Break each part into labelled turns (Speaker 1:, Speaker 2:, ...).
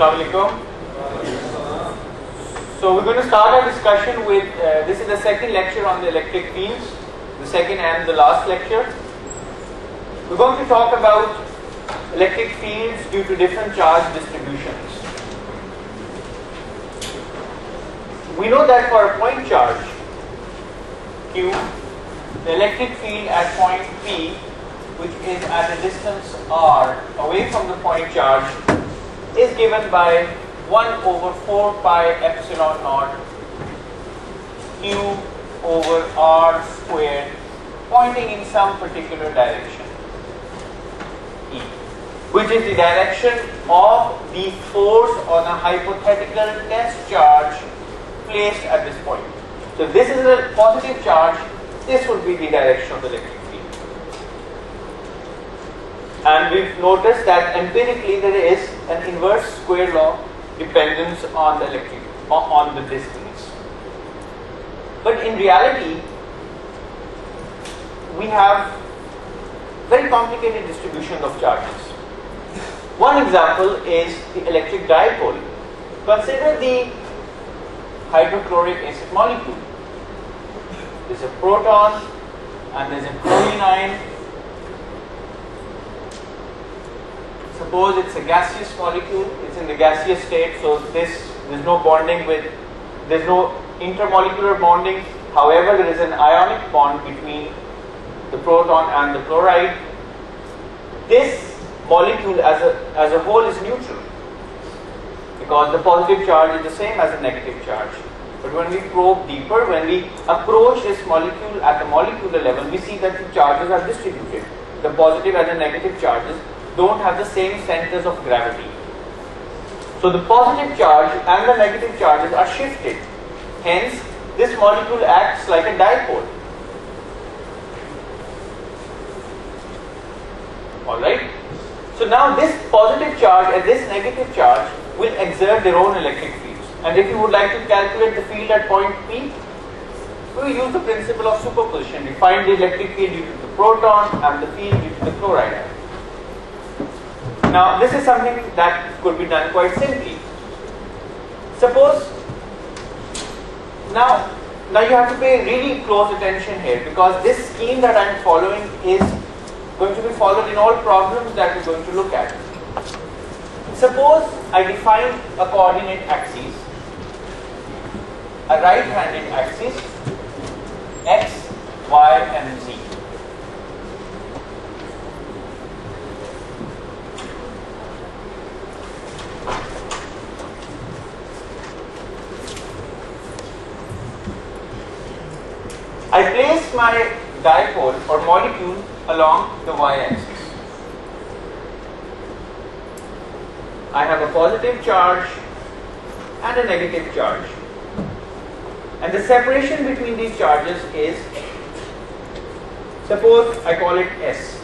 Speaker 1: Assalamualaikum. So we're going to start our discussion with, uh, this is the second lecture on the electric fields, the second and the last lecture. We're going to talk about electric fields due to different charge distributions. We know that for a point charge, Q, the electric field at point P, which is at a distance r away from the point charge, is given by 1 over 4 pi epsilon naught q over r squared pointing in some particular direction E, which is the direction of the force on a hypothetical test charge placed at this point. So this is a positive charge, this would be the direction of the electric. And we've noticed that empirically there is an inverse square law dependence on the electric on the distance. But in reality, we have very complicated distribution of charges. One example is the electric dipole. Consider the hydrochloric acid molecule. There's a proton and there's a chlorine ion. Suppose it's a gaseous molecule, it's in the gaseous state, so this there's no bonding with there's no intermolecular bonding. However, there is an ionic bond between the proton and the chloride. This molecule as a as a whole is neutral because the positive charge is the same as the negative charge. But when we probe deeper, when we approach this molecule at the molecular level, we see that the charges are distributed. The positive and the negative charges don't have the same centers of gravity. So the positive charge and the negative charges are shifted. Hence, this molecule acts like a dipole. Alright? So now this positive charge and this negative charge will exert their own electric fields. And if you would like to calculate the field at point P, we use the principle of superposition. We find the electric field due to the proton and the field due to the chloride. Now this is something that could be done quite simply. Suppose now now you have to pay really close attention here because this scheme that I am following is going to be followed in all problems that we're going to look at. Suppose I define a coordinate axis, a right-handed axis, x, y and z. Place my dipole or molecule along the y-axis. I have a positive charge and a negative charge. And the separation between these charges is, suppose I call it S.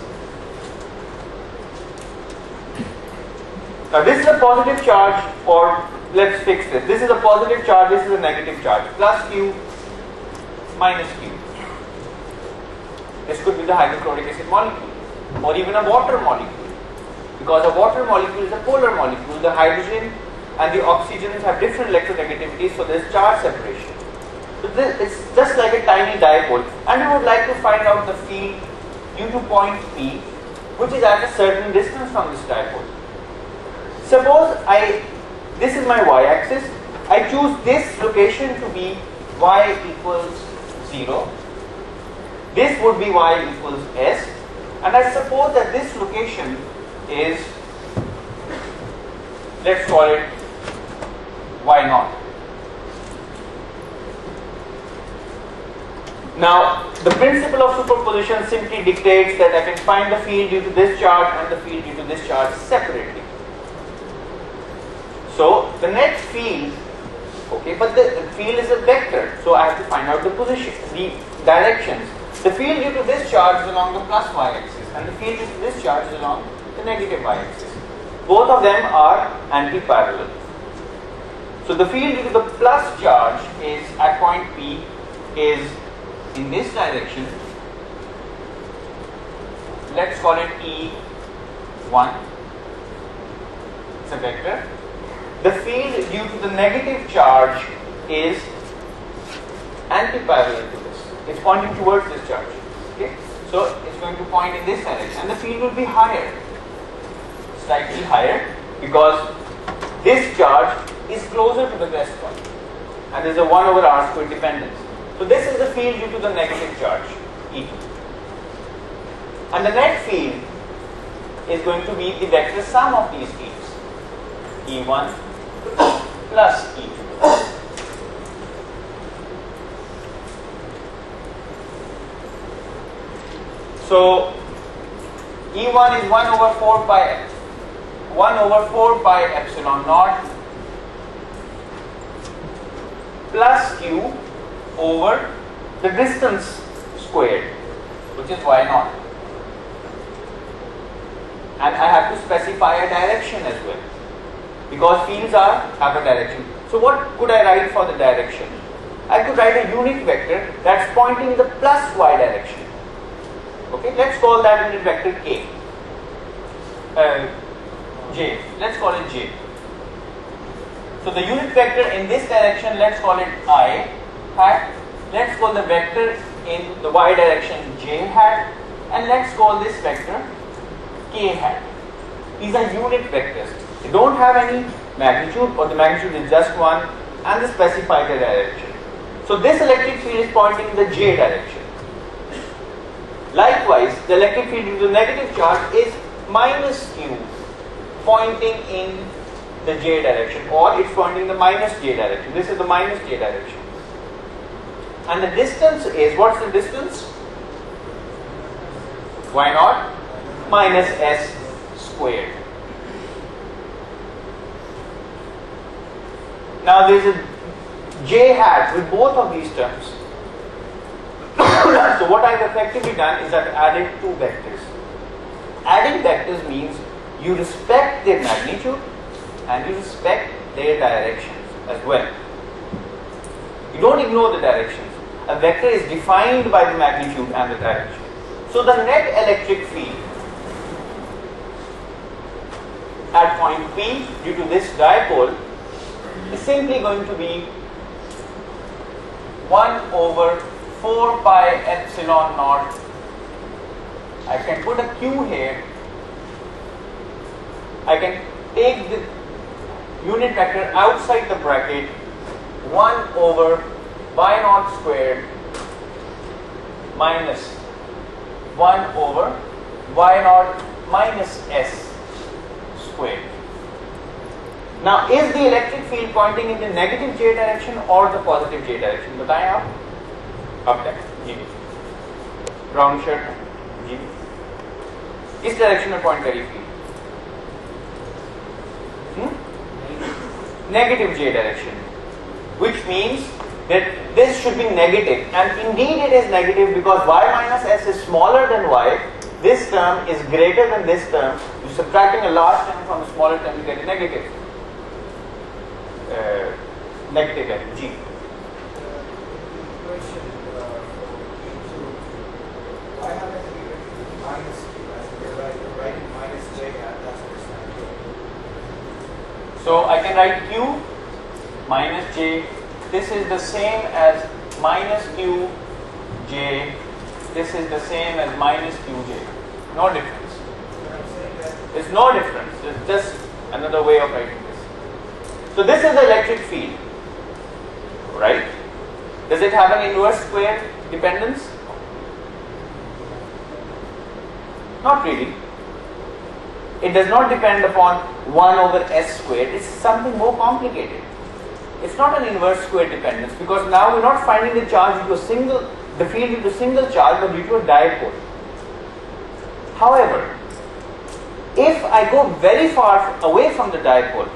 Speaker 1: Now this is a positive charge or let's fix this. This is a positive charge, this is a negative charge. Plus Q minus Q. This could be the hydrochloric acid molecule or even a water molecule. Because a water molecule is a polar molecule, the hydrogen and the oxygens have different electronegativities, so there is charge separation. So this, it's just like a tiny dipole and we would like to find out the field due to point P which is at a certain distance from this dipole. Suppose I, this is my y-axis, I choose this location to be y equals 0 this would be y equals s and I suppose that this location is let's call it y naught. Now the principle of superposition simply dictates that I can find the field due to this charge and the field due to this charge separately. So the net field okay but the field is a vector so I have to find out the position the directions the field due to this charge is along the plus y-axis and the field due to this charge is along the negative y-axis. Both of them are anti-parallel. So the field due to the plus charge is at point P is in this direction. Let's call it E1. It's a vector. the field due to the negative charge is antiparallel. It's pointing towards this charge. Okay? So it's going to point in this direction and the field will be higher, slightly higher because this charge is closer to the crest point and there is a 1 over r square dependence. So this is the field due to the negative charge E2. And the net field is going to be the vector sum of these fields E1 plus E2. So E1 is 1 over 4 pi 1 over 4 pi epsilon naught plus q over the distance squared which is y naught and I have to specify a direction as well because fields are have a direction. So what could I write for the direction? I could write a unit vector that's pointing in the plus y direction. Okay, let's call that unit vector k. Uh, j. Let's call it j. So the unit vector in this direction, let's call it i hat. Let's call the vector in the y direction j hat, and let's call this vector k hat. These are unit vectors. They don't have any magnitude or the magnitude is just one and they specify the direction. So this electric field is pointing in the j direction. Likewise, the electric field due to the negative charge is minus q pointing in the j direction or it's pointing in the minus j direction. This is the minus j direction. And the distance is, what's the distance? y naught? minus s squared. Now there is a j hat with both of these terms. so what I've effectively done is I've added two vectors. Adding vectors means you respect their magnitude and you respect their directions as well. You don't ignore the directions. A vector is defined by the magnitude and the direction. So the net electric field at point P due to this dipole is simply going to be 1 over 4 pi epsilon naught. I can put a q here. I can take the unit vector outside the bracket 1 over y naught squared minus 1 over y naught minus s squared. Now, is the electric field pointing in the negative j direction or the positive j direction? बताएं आप अब तक जी brown shirt जी किस direction में point करी field negative j direction which means that this should be negative and indeed it is negative because y minus s is smaller than y this term is greater than this term, you're subtracting a large term from a smaller term, you get a negative. Uh, negative G. So I can write q minus j. This is the same as minus q j this is the same as minus qj. No difference. There's no difference. It's just another way of writing this. So this is the electric field. Right? Does it have an inverse square dependence? Not really. It does not depend upon 1 over s squared. It's something more complicated. It's not an inverse square dependence because now we're not finding the charge into a single the field due to single charge but due to a dipole. However, if I go very far away from the dipole,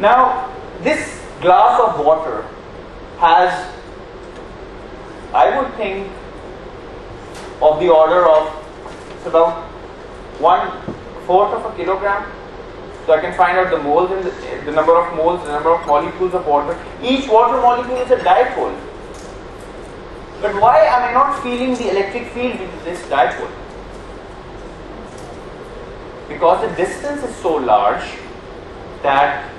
Speaker 1: now this glass of water has, I would think, of the order of about one fourth of a kilogram. So I can find out the moles and the, the number of moles, the number of molecules of water. Each water molecule is a dipole. But why am I not feeling the electric field to this dipole? because the distance is so large that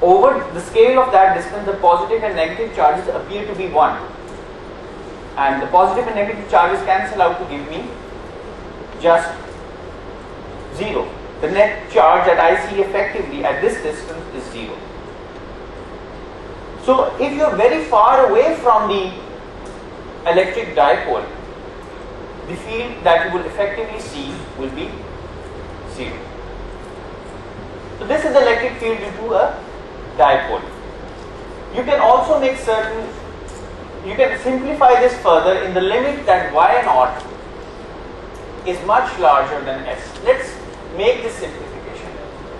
Speaker 1: over the scale of that distance the positive and negative charges appear to be 1 and the positive and negative charges cancel out to give me just 0. The net charge that I see effectively at this distance is 0. So if you are very far away from the electric dipole, the field that you will effectively see will be 0. So this is the electric field due to a dipole. You can also make certain, you can simplify this further in the limit that y naught is much larger than s. Let's make this simplification.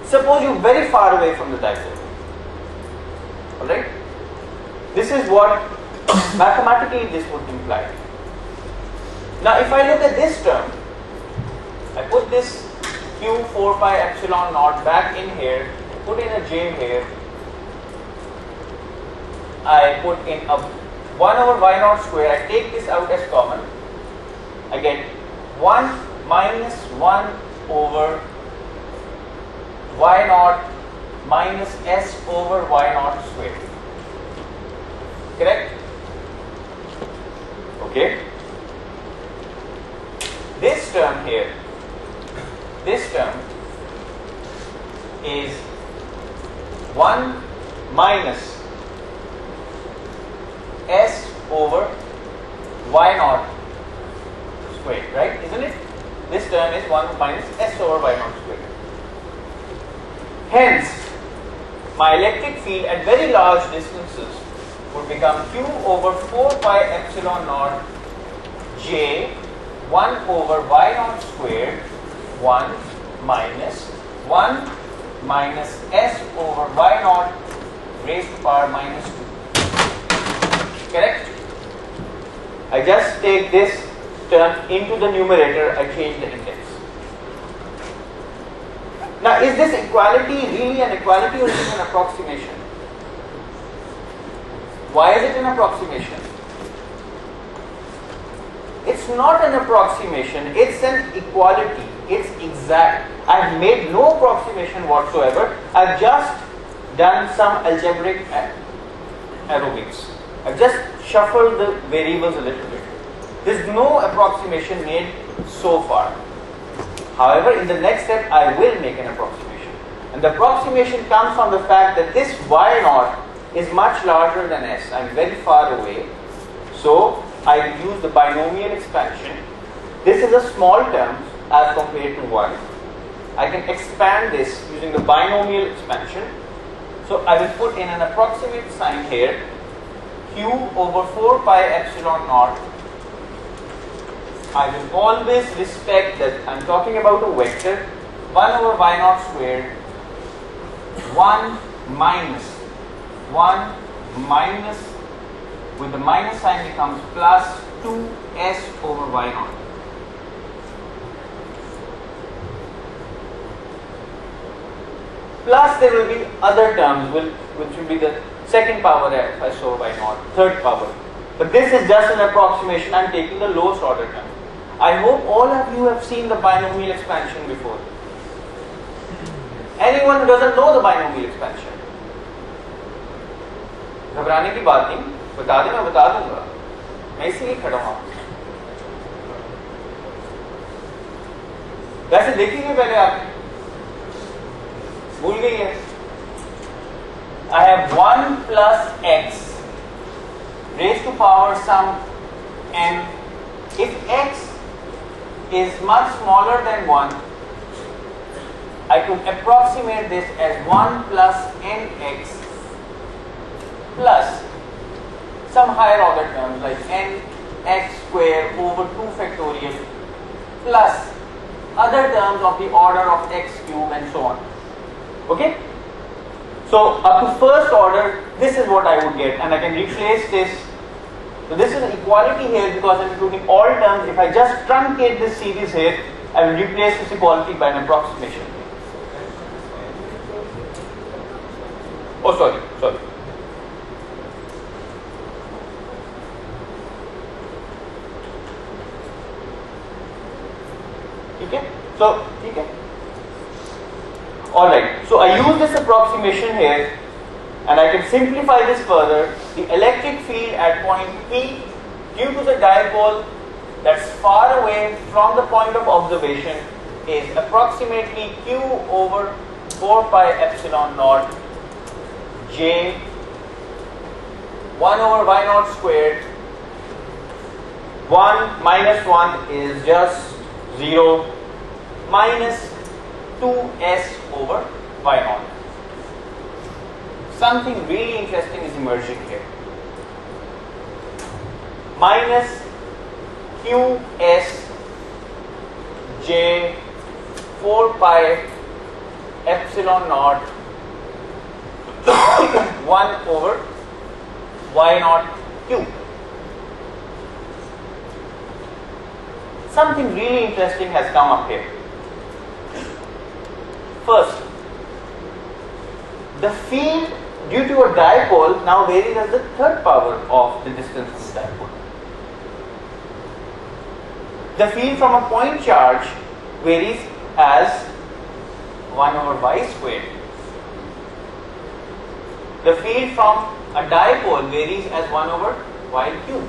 Speaker 1: Suppose you're very far away from the dipole. Alright? This is what mathematically this would imply. Now if I look at this term, I put this q 4 pi epsilon naught back in here, put in a j here, I put in a 1 over y naught square, I take this out as common, I get 1 minus 1 over y naught minus s over y naught square. Correct? Okay. This term here, this term is 1 minus s over y naught squared, right? Isn't it? This term is 1 minus s over y naught squared. Hence, my electric field at very large distances would become q over 4 pi epsilon naught j 1 over y naught squared 1 minus 1 minus s over y naught raised to the power minus 2 correct? I just take this term into the numerator, I change the index. Now is this equality really an equality or is it an approximation? Why is it an approximation? It's not an approximation, it's an equality, it's exact. I've made no approximation whatsoever, I've just done some algebraic aerobics. I've just shuffled the variables a little bit. There's no approximation made so far. However, in the next step, I will make an approximation. And the approximation comes from the fact that this y naught is much larger than s. I'm very far away. So, I use the binomial expansion. This is a small term as compared to 1. I can expand this using the binomial expansion. So, I will put in an approximate sign here q over 4 pi epsilon naught. I will always respect that I'm talking about a vector 1 over y naught squared 1 minus 1 minus with the minus sign becomes plus 2s over y naught. Plus there will be other terms which will be the second power f I saw by naught, third power. But this is just an approximation, I am taking the lowest order term. I hope all of you have seen the binomial expansion before. Anyone who doesn't know the binomial expansion? घबराने की बात नहीं बता दें मैं बता दूंगा मैं इसीलिए खड़ा हूं वैसे देखिए पहले आप भूल गई है I have 1 plus x raised to power some n. If x is much smaller than 1, I could approximate this as 1 plus nx plus some higher order terms like n x square over 2 factorial plus other terms of the order of x cube and so on. Okay? So up to first order, this is what I would get and I can replace this. So this is an equality here because I'm including all terms. If I just truncate this series here, I will replace this equality by an approximation. Oh sorry, sorry. Okay, so okay. Right. So I use this approximation here, and I can simplify this further. The electric field at point P, due to the dipole that's far away from the point of observation, is approximately q over 4 pi epsilon naught j 1 over y naught squared 1 minus 1 is just 0 minus 2s over y naught. Something really interesting is emerging here. Minus qs j 4 pi epsilon naught 1 over y naught q. Something really interesting has come up here. First, the field due to a dipole now varies as the third power of the distance from the dipole. The field from a point charge varies as 1 over y squared. The field from a dipole varies as 1 over y cube.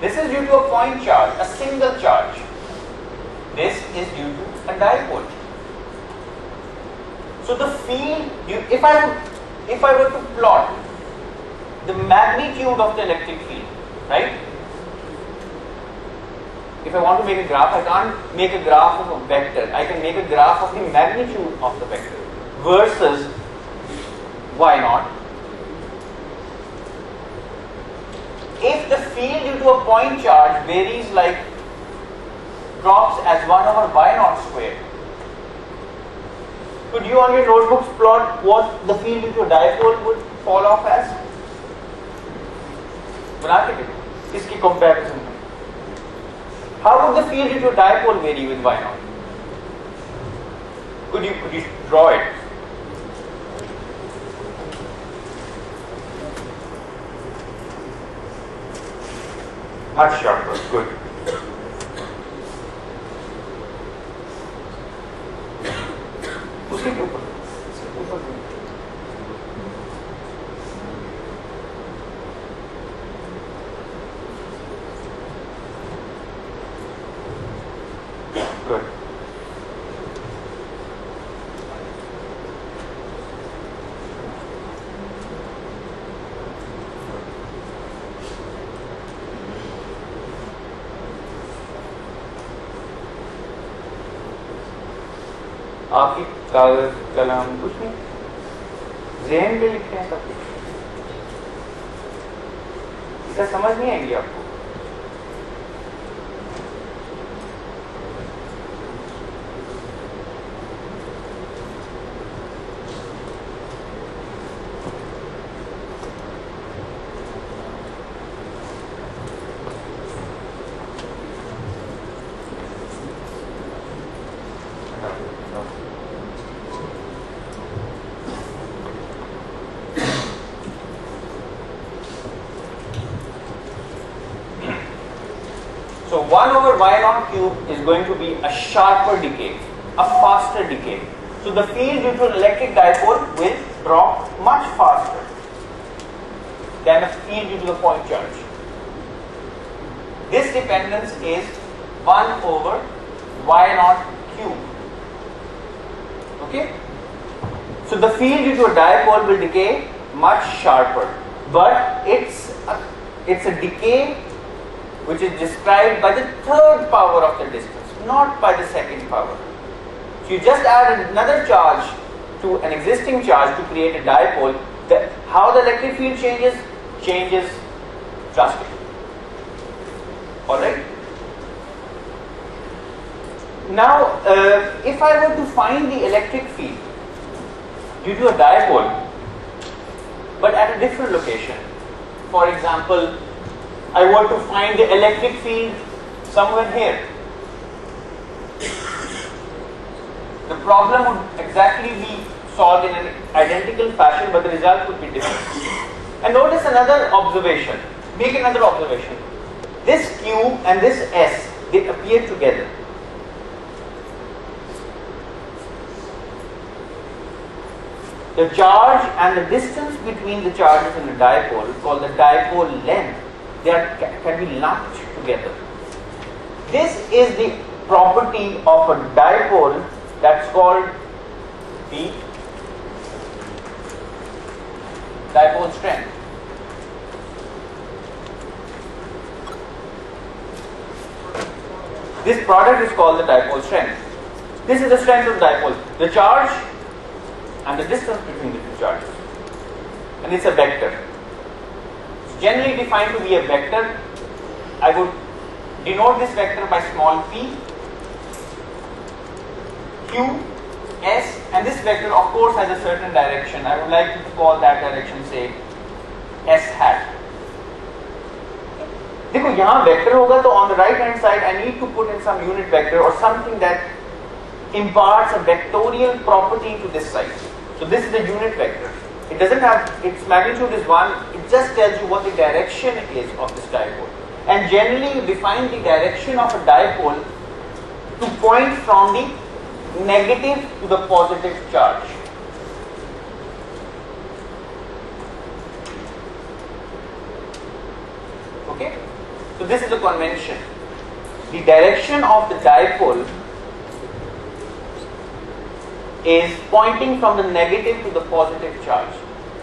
Speaker 1: This is due to a point charge, a single charge. This is due to a dipole. So the field, if I would, if I were to plot the magnitude of the electric field, right? If I want to make a graph, I can't make a graph of a vector. I can make a graph of the magnitude of the vector versus y naught. If the field due to a point charge varies like drops as 1 over y naught squared, could you on your notebooks plot what the field due to a dipole would fall off as? बना के देखो इसकी comparison में how would the field due to a dipole vary with y naught? Could you could you draw it? Much sharper, good. उसके ऊपर आपकी कागज़, कलम, कुछ नहीं। जहन भी लिखे हैं सब। कुछ इसका समझ नहीं आएगी आपको। Going to be a sharper decay, a faster decay. So the field due to an electric dipole will drop much faster than a field due to the point charge. This dependence is 1 over y naught cube. Okay? So the field due to a dipole will decay much sharper, but it's a, it's a decay which is described by the third power of the distance, not by the second power. So you just add another charge to an existing charge to create a dipole. The, how the electric field changes? Changes drastically. Alright? Now, uh, if I were to find the electric field due to a dipole, but at a different location, for example, I want to find the electric field somewhere here. The problem would exactly be solved in an identical fashion but the result would be different. And notice another observation. Make another observation. This Q and this S, they appear together. The charge and the distance between the charges in the dipole is called the dipole length they are, can be lumped together. This is the property of a dipole that's called the dipole strength. This product is called the dipole strength. This is the strength of the dipole. The charge and the distance between the two charges. And it's a vector It's generally defined to be a vector. I would denote this vector by small p, q, s, and this vector of course has a certain direction. I would like to call that direction say s hat. देखो यहाँ vector होगा तो on the right hand side I need to put in some unit vector और something that imparts a vectorial property to this side. So this is the unit vector. It doesn't have, its magnitude is 1, it just tells you what the direction is of this dipole. And generally you define the direction of a dipole to point from the negative to the positive charge. Okay? So this is the convention. The direction of the dipole is pointing from the negative to the positive charge.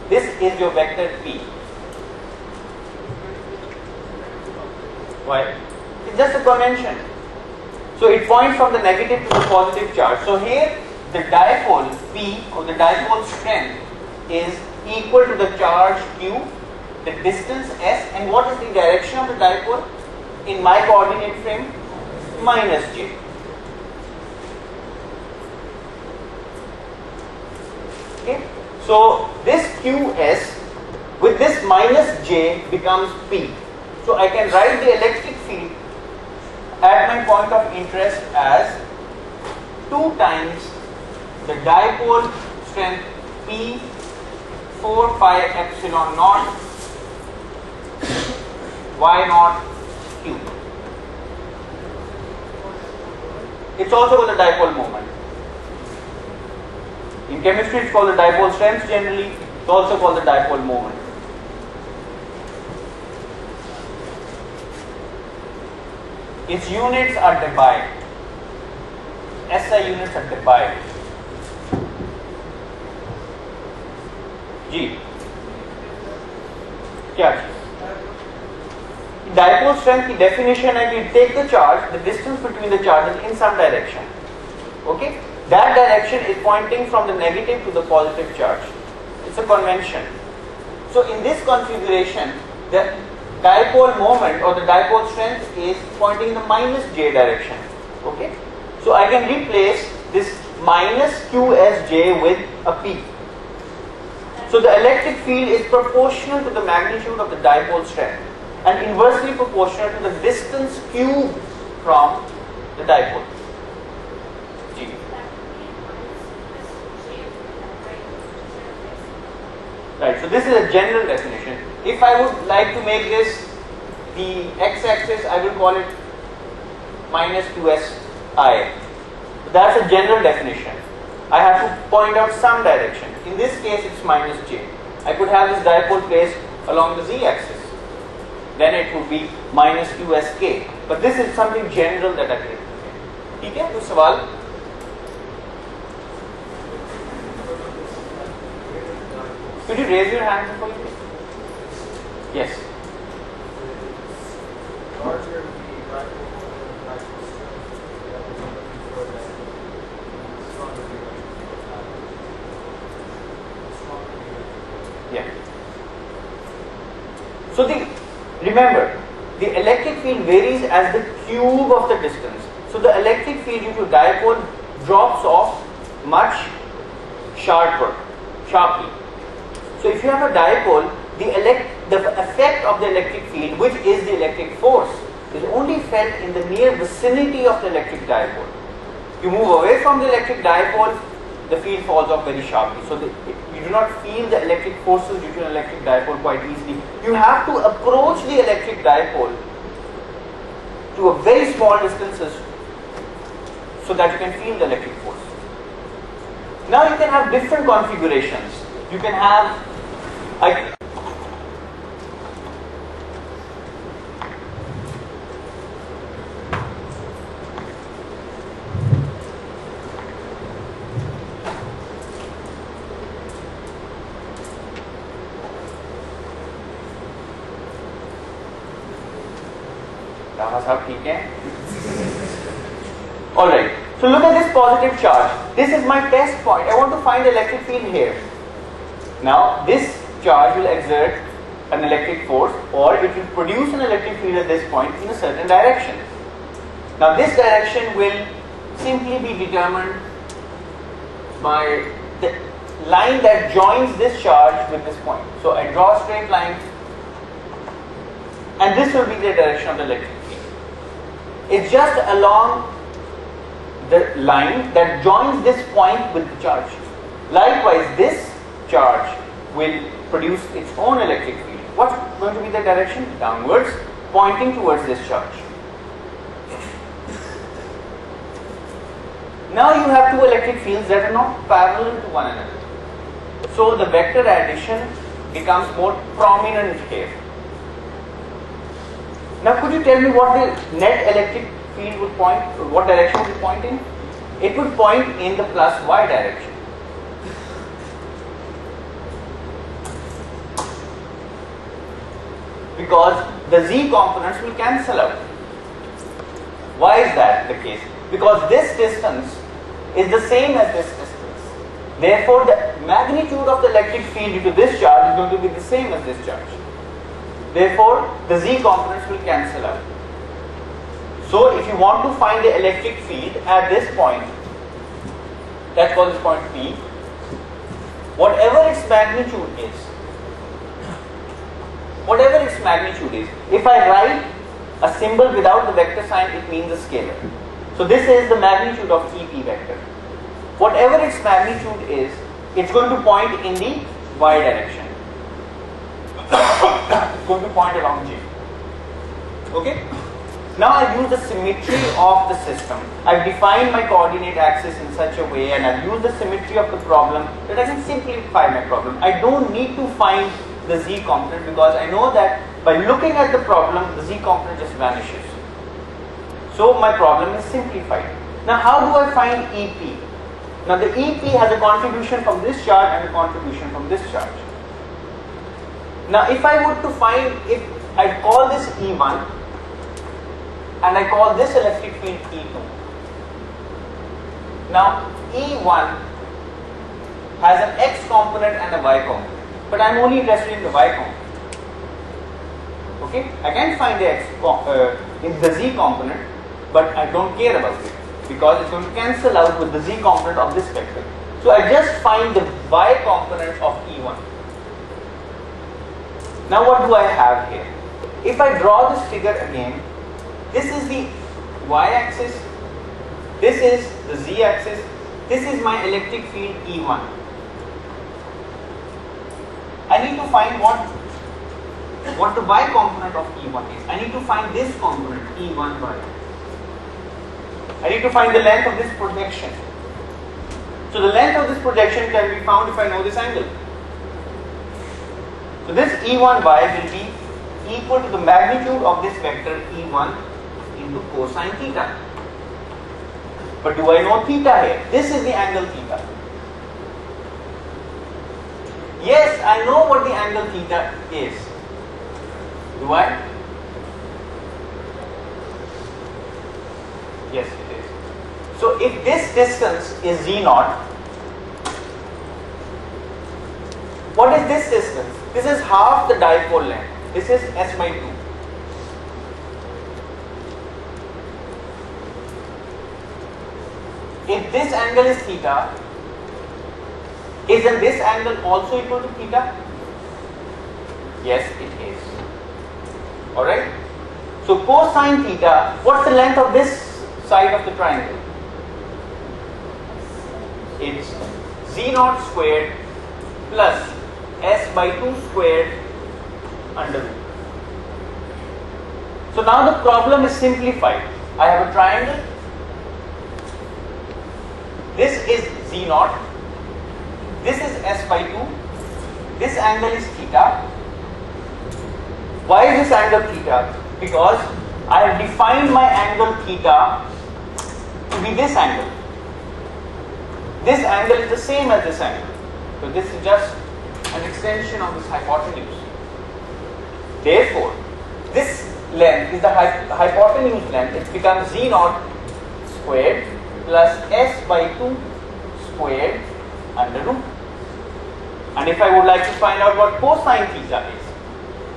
Speaker 1: This is your vector P. Why? It's just a convention. So it points from the negative to the positive charge. So here the dipole P or the dipole strength is equal to the charge Q, the distance S and what is the direction of the dipole in my coordinate frame? Minus J. Okay. So this Qs with this minus J becomes P. So I can write the electric field at my point of interest as 2 times the dipole strength P 4 pi epsilon naught y naught q. It's also called the dipole moment. In chemistry, it's called the dipole strength generally. It's also called the dipole moment. Its units are debye. SI units are debye. जी क्या dipole strength की definition है कि take the charge the distance between the charges in some direction okay that direction is pointing from the negative to the positive charge it's a convention so in this configuration the dipole moment or the dipole strength is pointing in the minus j direction okay so i can replace this minus qsj with a p so the electric field is proportional to the magnitude of the dipole strength and inversely proportional to the distance cube from the dipole. Right, so this is a general definition. If I would like to make this the x-axis, I will call it minus 2si. That's a general definition. I have to point out some direction. In this case, it's minus j. I could have this dipole placed along the z-axis. Then it would be minus qsk. But this is something general that I can ठीक है कोई सवाल Could you raise your hand before you? Yes. Yeah. So the remember the electric field varies as the cube of the distance. So the electric field due to dipole drops off much sharper, sharply. So if you have a dipole, the elect the effect of the electric field, which is the electric force, is only felt in the near vicinity of the electric dipole. You move away from the electric dipole, the field falls off very sharply. So the, you do not feel the electric forces due to an electric dipole quite easily. You have to approach the electric dipole to a very small distances so that you can feel the electric force. Now you can have different configurations. You can have I, Raha sahab, ठीक है? Alright, so look at this positive charge. This is my test point. I want to find the electric field here. Now, this charge will exert an electric force or it will produce an electric field at this point in a certain direction. Now, this direction will simply be determined by the line that joins this charge with this point. So, I draw a straight line and this will be the direction of the electric it's just along the line that joins this point with the charge. Likewise, this charge will produce its own electric field. What's going to be the direction? Downwards, pointing towards this charge. Now you have two electric fields that are not parallel to one another. So the vector addition becomes more prominent here. Now could you tell me what the net electric field would point, what direction would it point in? It would point in the plus y direction. Because the z components will cancel out. Why is that the case? Because this distance is the same as this distance. Therefore, the magnitude of the electric field due to this charge is going to be the same as this charge. Therefore, the z components will cancel out. So, if you want to find the electric field at this point, let's call this point P, whatever its magnitude is, whatever its magnitude is, if I write a symbol without the vector sign, it means a scalar. So, this is the magnitude of EP vector. Whatever its magnitude is, it's going to point in the y direction. Going to point along J. Okay? Now I've used the symmetry of the system. I've defined my coordinate axis in such a way and I've used the symmetry of the problem that I can simplify my problem. I don't need to find the z component because I know that by looking at the problem, the z component just vanishes. So my problem is simplified. Now how do I find EP? Now the EP has a contribution from this charge and a contribution from this charge. Now if I were to find, if I call this E1 and I call this electric field E2. Now E1 has an X component and a Y component, but I am only interested in the Y component. Okay, I can find the X uh, in the Z component, but I don't care about it because it's going to cancel out with the Z component of this vector. So I just find the Y component of E1. Now what do I have here? If I draw this figure again, this is the y-axis, this is the z-axis, this is my electric field E1. I need to find what what the y component of E1 is. I need to find this component E1y. I need to find the length of this projection. So the length of this projection can be found if I know this angle. So this E1y will be equal to the magnitude of this vector E1 into cosine theta. But do I know theta here? This is the angle theta. Yes, I know what the angle theta is. Do I? Yes, it is. So if this distance is z naught, what is this distance? This is half the dipole length. This is s by 2. If this angle is theta, isn't this angle also equal to theta? Yes, it is. Alright? So cosine theta, what's the length of this side of the triangle? It's z naught squared plus s by 2 squared under root. So now the problem is simplified. I have a triangle this is Z naught. This is S by 2. this angle is theta. Why is this angle theta? Because I have defined my angle theta to be this angle. This angle is the same as this angle. So this is just an extension of this hypotenuse. Therefore, this length is the hy- hypotenuse length. It becomes z naught squared plus s by 2 squared under root. And if I would like to find out what cosine theta is,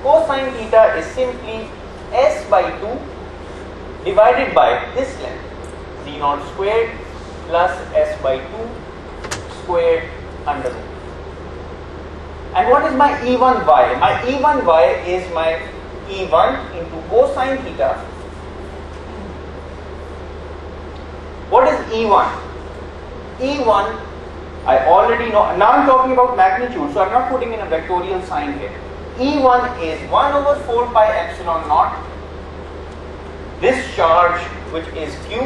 Speaker 1: cosine theta is simply s by 2 divided by this length z naught squared plus s by 2 squared under root. And what is my E1y? My E1y is my E1 into cosine theta. What is E1? E1, I already know. Now I'm talking about magnitude, so I'm not putting in a vectorial sign here. E1 is 1 over 4 pi epsilon naught. This charge, which is Q,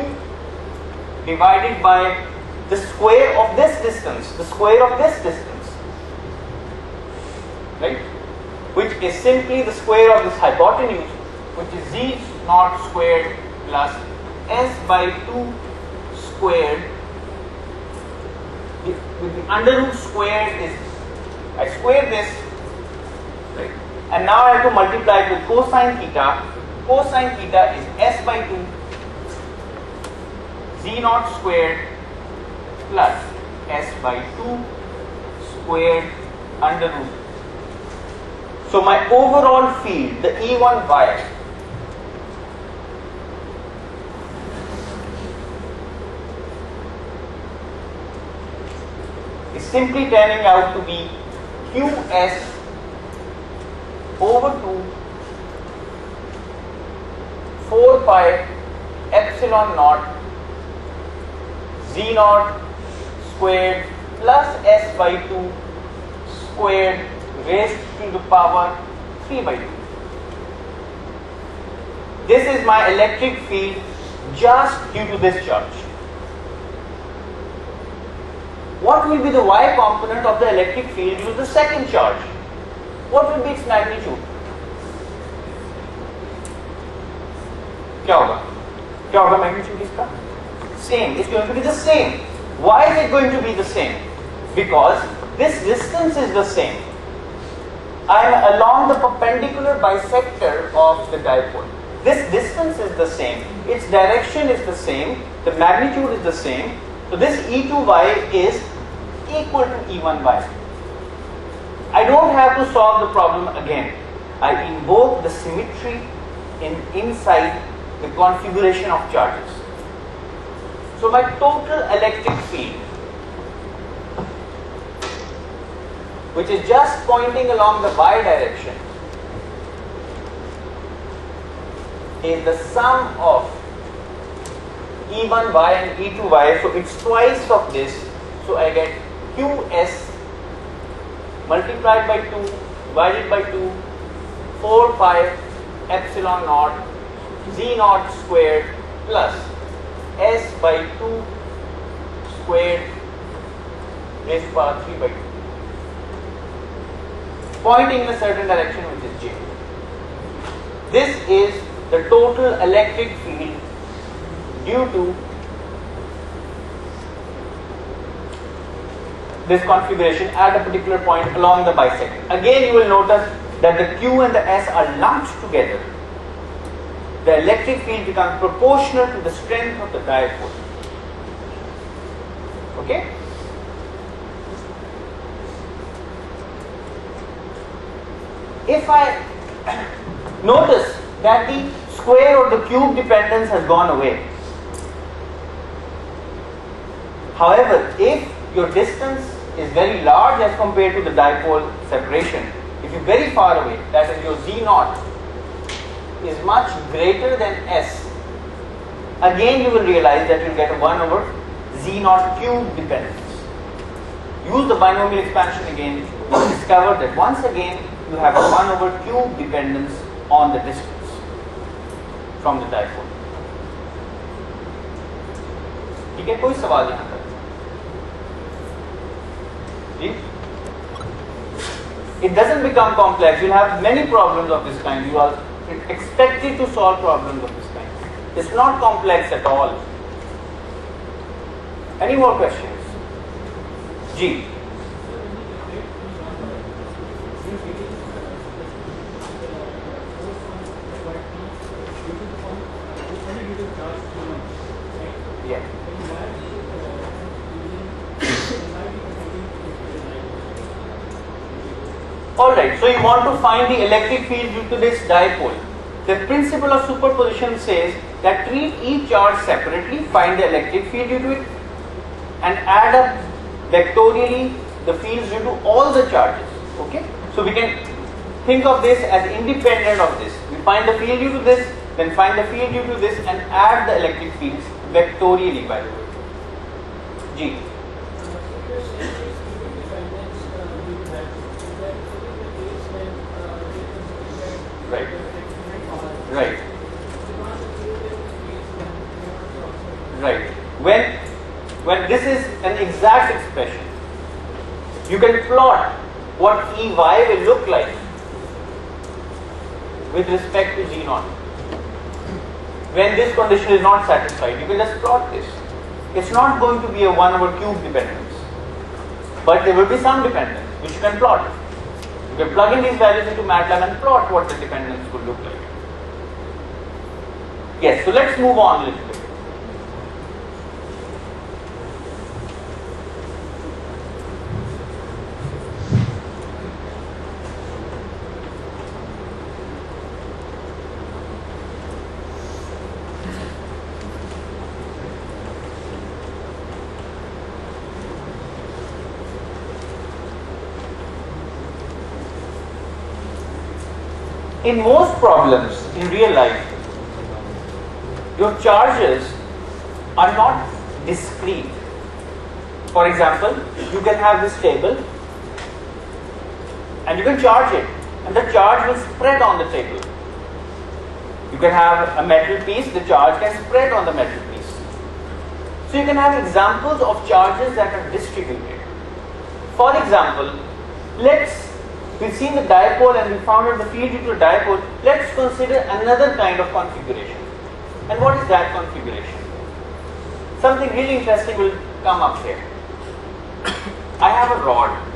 Speaker 1: divided by the square of this distance, the square of this distance, right? Which is simply the square of this hypotenuse, which is z naught squared plus s by 2 squared. The- With the under root squared is, I square this, right? And now I have to multiply it with cosine theta. Cosine theta is s by 2 z naught squared plus s by 2 squared under root. So my overall field, the E1y, is simply turning out to be Qs over 2 4 pi epsilon naught z naught squared plus s by 2 squared raised to the power 3 by 2. This is my electric field just due to this charge. What will be the y component of the electric field due to the second charge? What will be its magnitude? क्या होगा क्या होगा magnitude इसका same it's going to be the same why is it going to be the same because this distance is the same I am along the perpendicular bisector of the dipole. This distance is the same. Its direction is the same. The magnitude is the same. So this e2y is equal to e1y I don't have to solve the problem again. I invoke the symmetry in inside the configuration of charges. So my total electric field, which is just pointing along the y direction, is the sum of E1y and E2y. So it's twice of this. So I get Qs multiplied by 2 divided by 2 4 pi epsilon naught z naught squared plus s by 2 squared raised to power 3 by 2 pointing in a certain direction which is j. This is the total electric field due to this configuration at a particular point along the bisector. Again you will notice that the q and the s are lumped together the electric field becomes proportional to the strength of the dipole. Okay? If I notice that the square or the cube dependence has gone away. However, if your distance is very large as compared to the dipole separation, if you're very far away, that is your z naught is much greater than s, again you will realize that you'll get a 1 over z naught cube dependence. Use the binomial expansion again, you will discover that once again you have a 1 over cube dependence on the distance from the dipole. ठीक है कोई सवाल यहाँ तक जी it doesn't become complex. You'll have many problems of this kind. You are expected to solve problems of this kind. It's not complex at all. Any more questions? G. So you want to find the electric field due to this dipole. The principle of superposition says that treat each charge separately, find the electric field due to it, and add up vectorially the fields due to all the charges. Okay? So we can think of this as independent of this. We find the field due to this, then find the field due to this, and add the electric fields vectorially by the way. G. Right. Right. Right. When when this is an exact expression, you can plot what Ey will look like with respect to Z naught. When this condition is not satisfied, you can just plot this. It's not going to be a 1 over cube dependence, but there will be some dependence which you can plot. You can plug in these values into MATLAB and plot what the dependence could look like. Yes, so let's move on a little bit. In most problems in real life, your charges are not discrete. For example, you can have this table and you can charge it and the charge will spread on the table. You can have a metal piece, the charge can spread on the metal piece. So you can have examples of charges that are distributed. For example, let's We've seen the dipole and we found out the field due to a dipole. Let's consider another kind of configuration. And what is that configuration? Something really interesting will come up here. I have a rod.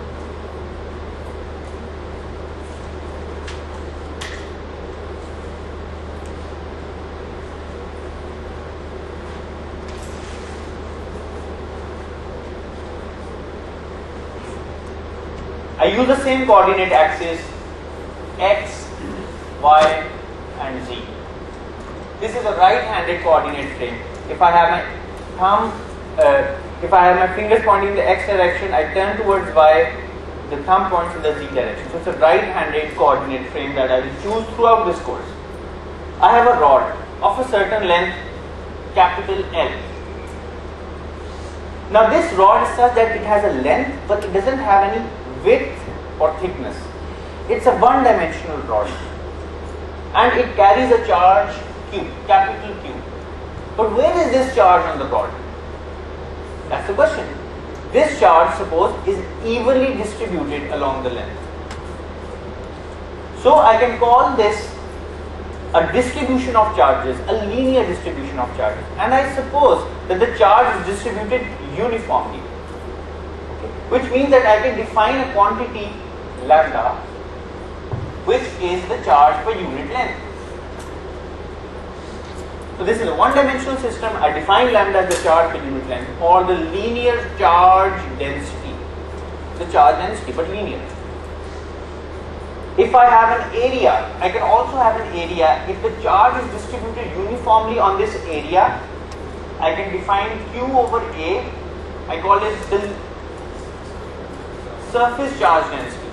Speaker 1: I use the same coordinate axis x, y and z. This is a right-handed coordinate frame. If I have my thumb, uh, if I have my fingers pointing in the x direction, I turn towards y, the thumb points in the z direction. So it's a right-handed coordinate frame that I will choose throughout this course. I have a rod of a certain length, capital L. Now this rod is such that it has a length, but it doesn't have any width or thickness. It's a one dimensional rod and it carries a charge Q, capital Q. But where is this charge on the rod? That's the question. This charge, suppose, is evenly distributed along the length. So I can call this a distribution of charges, a linear distribution of charges. And I suppose that the charge is distributed uniformly which means that I can define a quantity lambda which is the charge per unit length. So this is a one-dimensional system. I define lambda as the charge per unit length or the linear charge density. The charge density, but linear. If I have an area, I can also have an area. If the charge is distributed uniformly on this area, I can define Q over A. I call it the surface charge density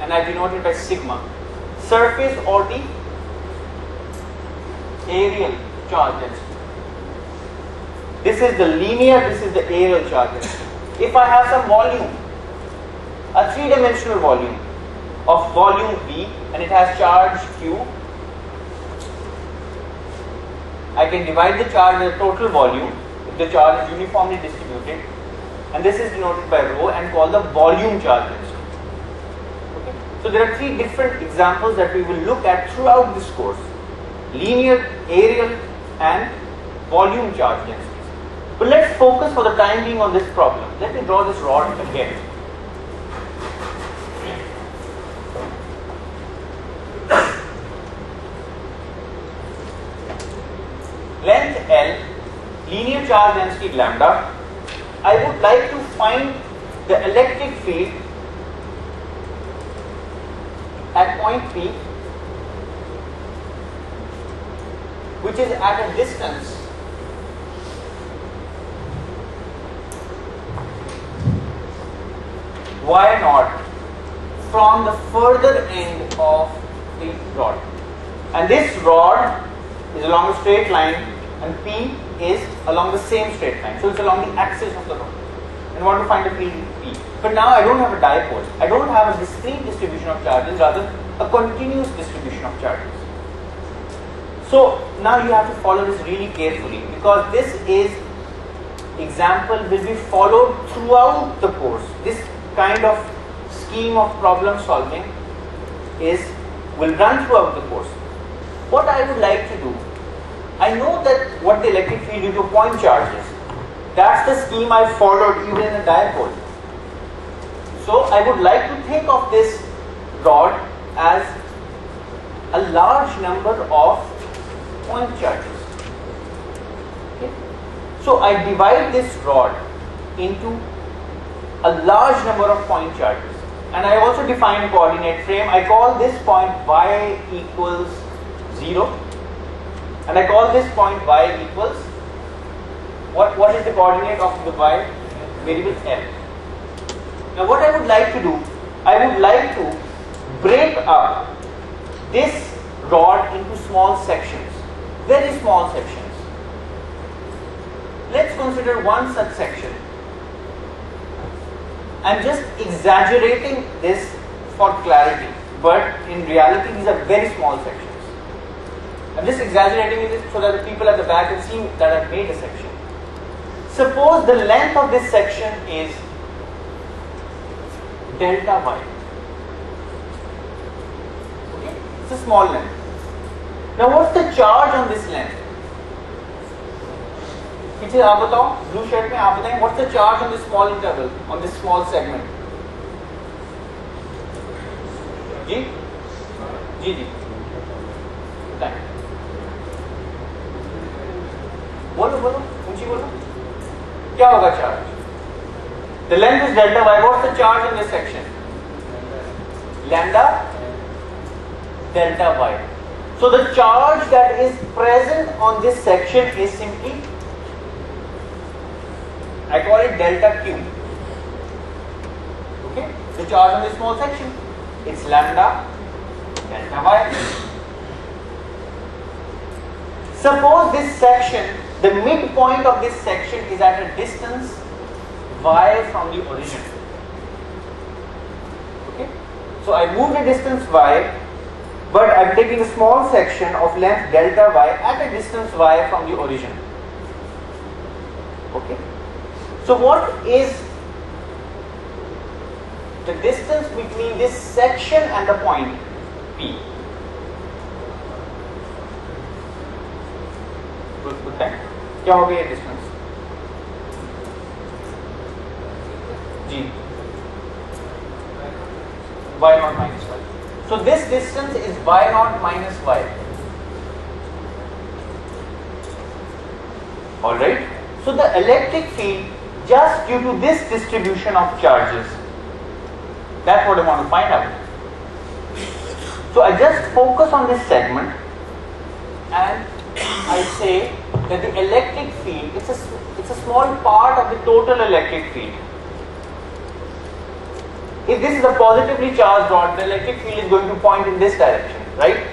Speaker 1: and I denote it by sigma. Surface or the areal charge density. This is the linear, this is the areal charge density. If I have some volume, a three-dimensional volume of volume V and it has charge Q, I can divide the charge by the total volume if the charge is uniformly distributed and this is denoted by rho and called the volume charge density. Okay? So there are three different examples that we will look at throughout this course. Linear, areal and volume charge densities. But let's focus for the time being on this problem. Let me draw this rod again. Length L, linear charge density lambda. I would like to find the electric field at point P which is at a distance y naught from the further end of the rod. And this rod is along a straight line and P is along the same straight line. So it's along the axis of the rod. And want to find the field P. But now I don't have a dipole. I don't have a discrete distribution of charges, rather a continuous distribution of charges. So now you have to follow this really carefully because this is example will be followed throughout the course. This kind of scheme of problem solving is will run throughout the course. What I would like to do, I know that what the electric field due to point charges. That's the scheme I followed even in a dipole. So I would like to think of this rod as a large number of point charges. Okay. So I divide this rod into a large number of point charges and I also define coordinate frame. I call this point y equals 0 and I call this point y equals what, what is the coordinate of the y variable m. Now what I would like to do, I would like to break up this rod into small sections, very small sections. Let's consider one such section. I'm just exaggerating this for clarity, but in reality these are very small sections. I'm just exaggerating it so that the people at the back can see that I've made a section. Suppose the length of this section is delta y. Okay, it's a small length. Now what's the charge on this length? पीछे आप बताओ blue shirt में आप बताएं what's the charge on this small interval on this small segment जी जी जी बोलो बोलो ऊँची बोलो। क्या होगा charge the length is delta y what the charge in this section lambda delta y so the charge that is present on this section is simply I call it delta q okay the charge on this small section it's lambda delta y suppose this section the midpoint of this section is at a distance y from the origin. Okay? So I move the distance y, but I'm taking a small section of length delta y at a distance y from the origin. Okay? So what is the distance between this section and the point P? Good, good time. क्या हो गया distance जी y naught minus y. So this distance is y naught minus y. Alright. So the electric field just due to this distribution of charges. That's what I want to find out. So I just focus on this segment and I say that the electric field, it's a, it's a small part of the total electric field. If this is a positively charged rod, the electric field is going to point in this direction, right?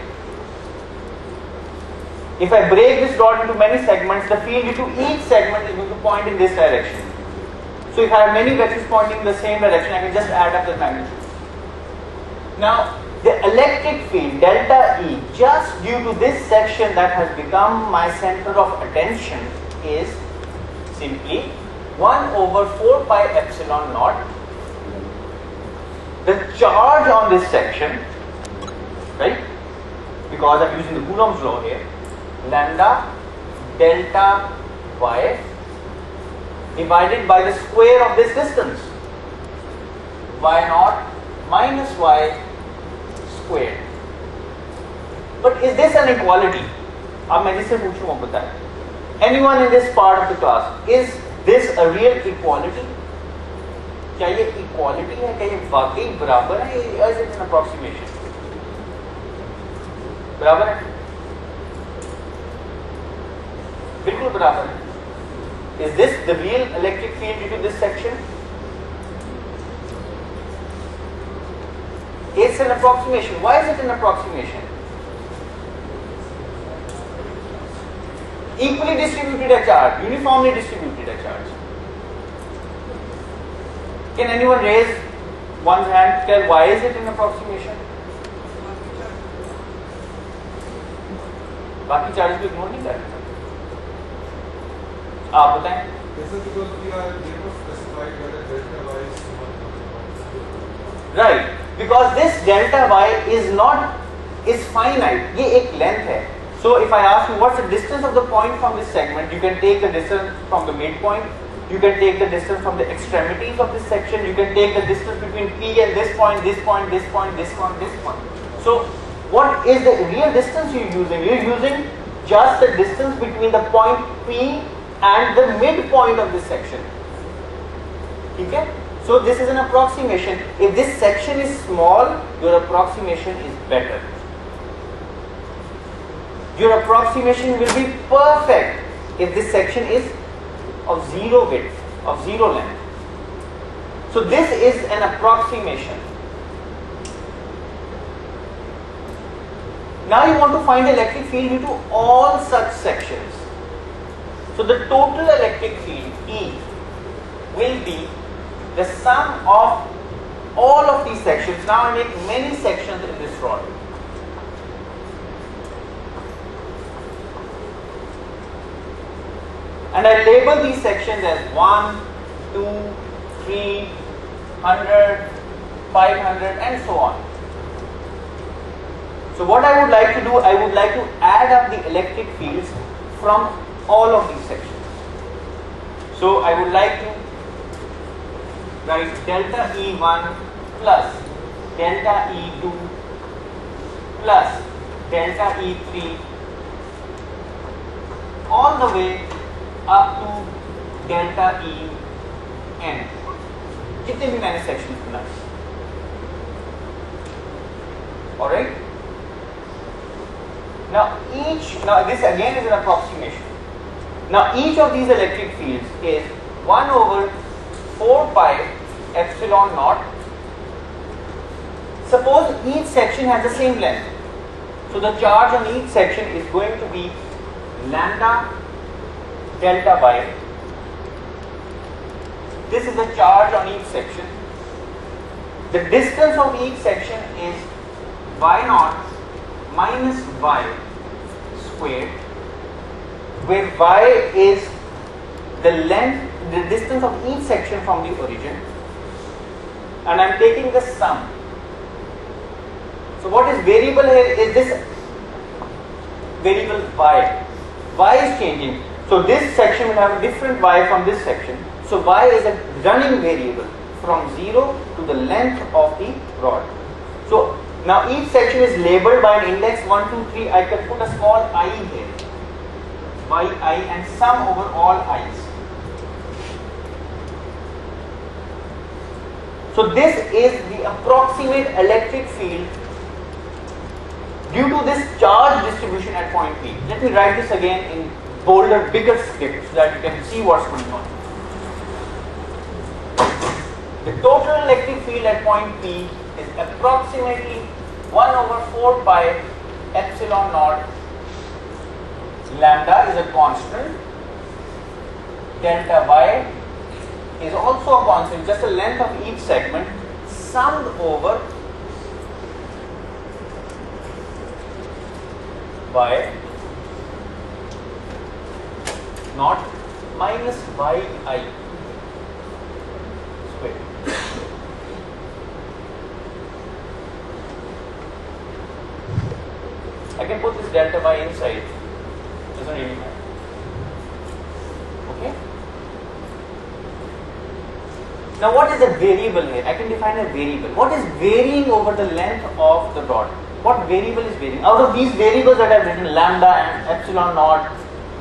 Speaker 1: If I break this rod into many segments, the field into each segment is going to point in this direction. So if I have many vectors pointing in the same direction, I can just add up the magnitude. Now, the electric field delta E, just due to this section that has become my center of attention, is simply 1 over 4 pi epsilon naught the charge on this section, right? Because I'm using the Coulomb's law here, lambda delta y divided by the square of this distance y naught minus y squared. But is this an equality? अब मैं जिससे पूछूँ वो बताए anyone in this part of the class is this a real equality क्या ये equality है क्या ये वाकई बराबर है it an approximation बराबर है बिल्कुल बराबर है is this the real electric field due to this it's an approximation why is it an approximation equally distributed a charge, uniformly distributed a charge. Can anyone raise one's hand? Tell why is it an approximation? बाकी charges को ignore नहीं कर रहे आप बताएं
Speaker 2: This is because we are never specified whether delta y is small or small.
Speaker 1: right because this delta y is not is finite ये एक length है so if I ask you what's the distance of the point from this segment you can take the distance from the midpoint you can take the distance from the extremities of this section you can take the distance between P and this point this point this point this point this point so what is the real distance you're using you're using just the distance between the point P and the midpoint of this section Okay? So this is an approximation. If this section is small, your approximation is better. Your approximation will be perfect if this section is of zero width, of zero length. So this is an approximation. Now you want to find electric field due to all such sections. So the total electric field E will be the sum of all of these sections. Now I make many sections in this rod. And I label these sections as 1, 2, 3, 100, 500 and so on. So what I would like to do, I would like to add up the electric fields from all of these sections. So I would like to write delta E1 plus delta E2 plus delta E3 all the way up to delta E n जितने भी मैंने section बनाए alright now each now this again is an approximation now each of these electric fields is 1 over 4 pi epsilon naught. Suppose each section has the same length. So the charge on each section is going to be lambda delta y. This is the charge on each section. The distance of each section is y naught minus y squared where y is the length the distance of each section from the origin and I am taking the sum. So what is variable here is this variable y. y is changing. So this section will have a different y from this section. So y is a running variable from 0 to the length of the rod. So now each section is labeled by an index 1, 2, 3. I can put a small i here. yi and sum over all i's. So this is the approximate electric field due to this charge distribution at point P. Let me write this again in bolder, bigger script so that you can see what's going on. The total electric field at point P is approximately 1 over 4 pi epsilon naught. Lambda is a constant. Delta y is also a constant, just the length of each segment summed over y naught minus y i square. I can put this delta y inside, doesn't really matter. Okay? Now what is a variable here? I can define a variable. What is varying over the length of the rod? What variable is varying? Out of these variables that I've written, lambda and epsilon naught,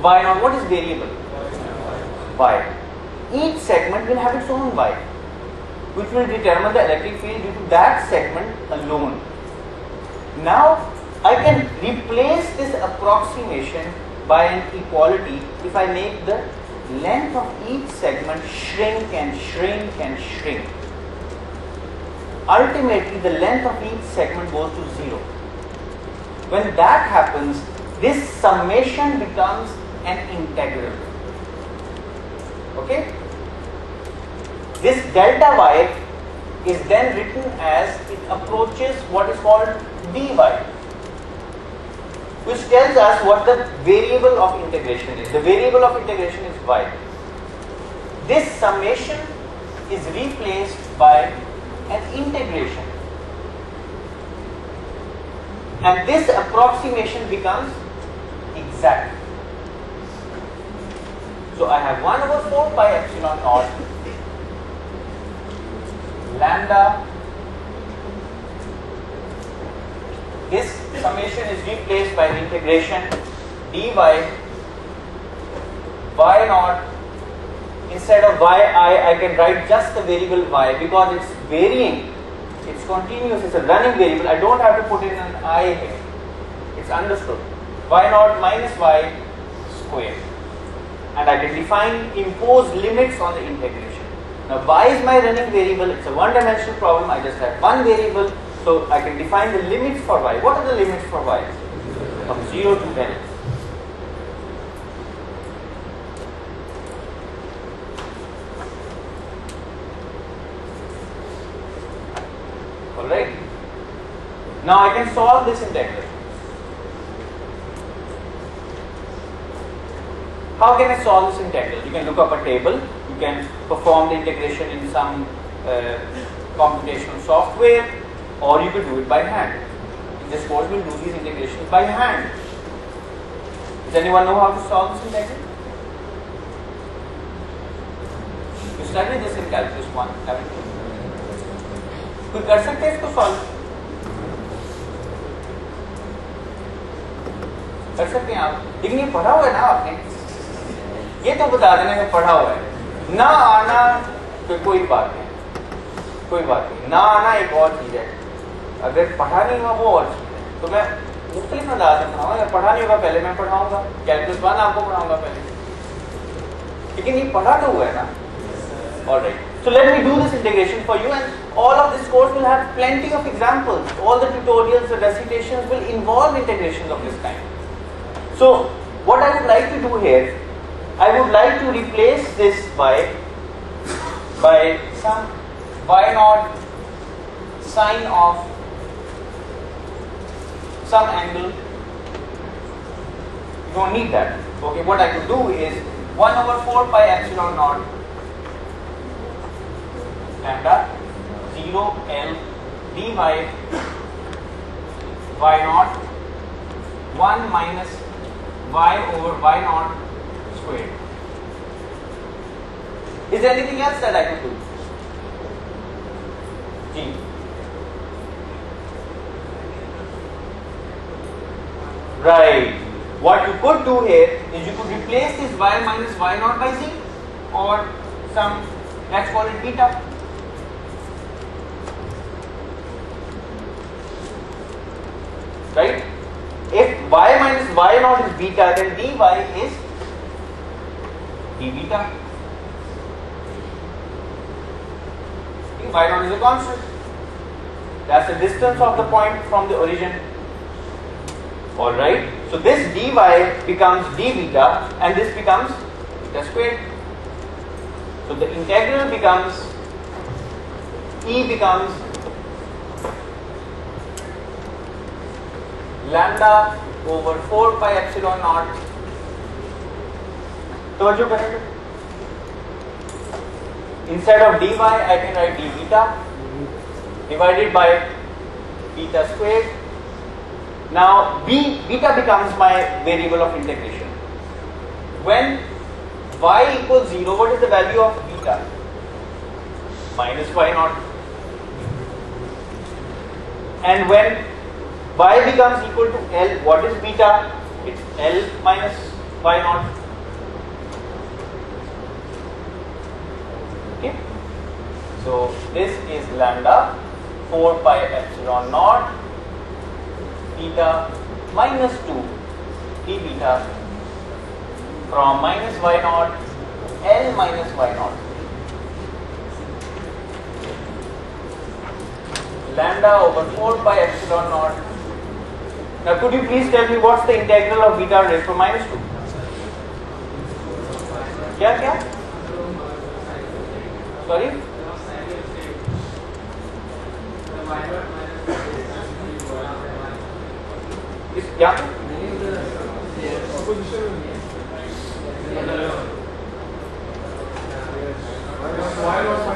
Speaker 1: y naught, what is variable? Y. Each segment will have its own y, which will determine the electric field due to that segment alone. Now, I can replace this approximation by an equality if I make the length of each segment shrink and shrink and shrink. Ultimately, the length of each segment goes to zero. When that happens, this summation becomes an integral. Okay? This delta y is then written as it approaches what is called dy, which tells us what the variable of integration is. The variable of integration is y. This summation is replaced by an integration. And this approximation becomes exact. So I have 1 over 4 pi epsilon naught lambda this summation is replaced by the integration dy y naught instead of y i, I can write just the variable y because it's varying, it's continuous, it's a running variable. I don't have to put in an i here. It's understood. Y naught minus y squared? And I can define impose limits on the integration. Now y is my running variable, it's a one-dimensional problem, I just have one variable, so I can define the limits for y. What are the limits for y? From 0 to 10. Now I can solve this integral. How can I solve this integral? You can look up a table you can perform the integration in some uh, computational software or you could do it by hand. In this course, we'll do these integrations by hand. Does anyone know how to solve this integral? You studied this in calculus 1, haven't you? कोई कर सकते हैं इसको solve कर सकते हैं आप। लेकिन ये पढ़ा हुआ है ना आपने? ये तो बता देना कि पढ़ा हुआ है। ना आना तो कोई बात नहीं। कोई बात नहीं। ना आना एक और चीज़ है। अगर पढ़ा नहीं हुआ वो और चीज़ है। तो मैं मुख्तलिफ़ अंदाज में पढ़ाऊँ अगर पढ़ा नहीं होगा पहले मैं पढ़ाऊँगा। कैलकुलस वन आपको पढ़ाऊँगा पहले। लेकिन ये पढ़ा तो हुआ है ना। और So let me do this integration for you and all of this course will have plenty of examples. All the tutorials, the recitations will involve integrations of this kind. So what I would like to do here I would like to replace this by by some y naught sine of some angle. You don't need that. Okay, what I could do is 1 over 4 pi epsilon naught lambda 0 L dy y naught 1 minus y over y naught squared. Is there anything else that I could do? G. Right. What you could do here is you could replace this y minus y naught by z or some, let's call it beta. Right? If y minus y naught is beta, then dy is d beta. Y naught is a constant. That's the distance of the point from the origin. Alright. So this dy becomes d beta and this becomes beta squared. So the integral becomes E becomes lambda over 4 pi epsilon naught तवज्जो करेंगे instead of dy I can write d beta divided by beta squared Now b beta becomes my variable of integration. When y equals 0, what is the value of beta? Minus y naught. And when y becomes equal to L, what is beta? It's L minus y naught. Okay. So this is lambda 4 pi epsilon naught beta minus 2 d beta from minus y naught L minus y naught. Lambda over 4 pi epsilon naught. Now could you please tell me what's the integral of beta raised to minus 2? क्या क्या? Sorry? इस क्या? Alright?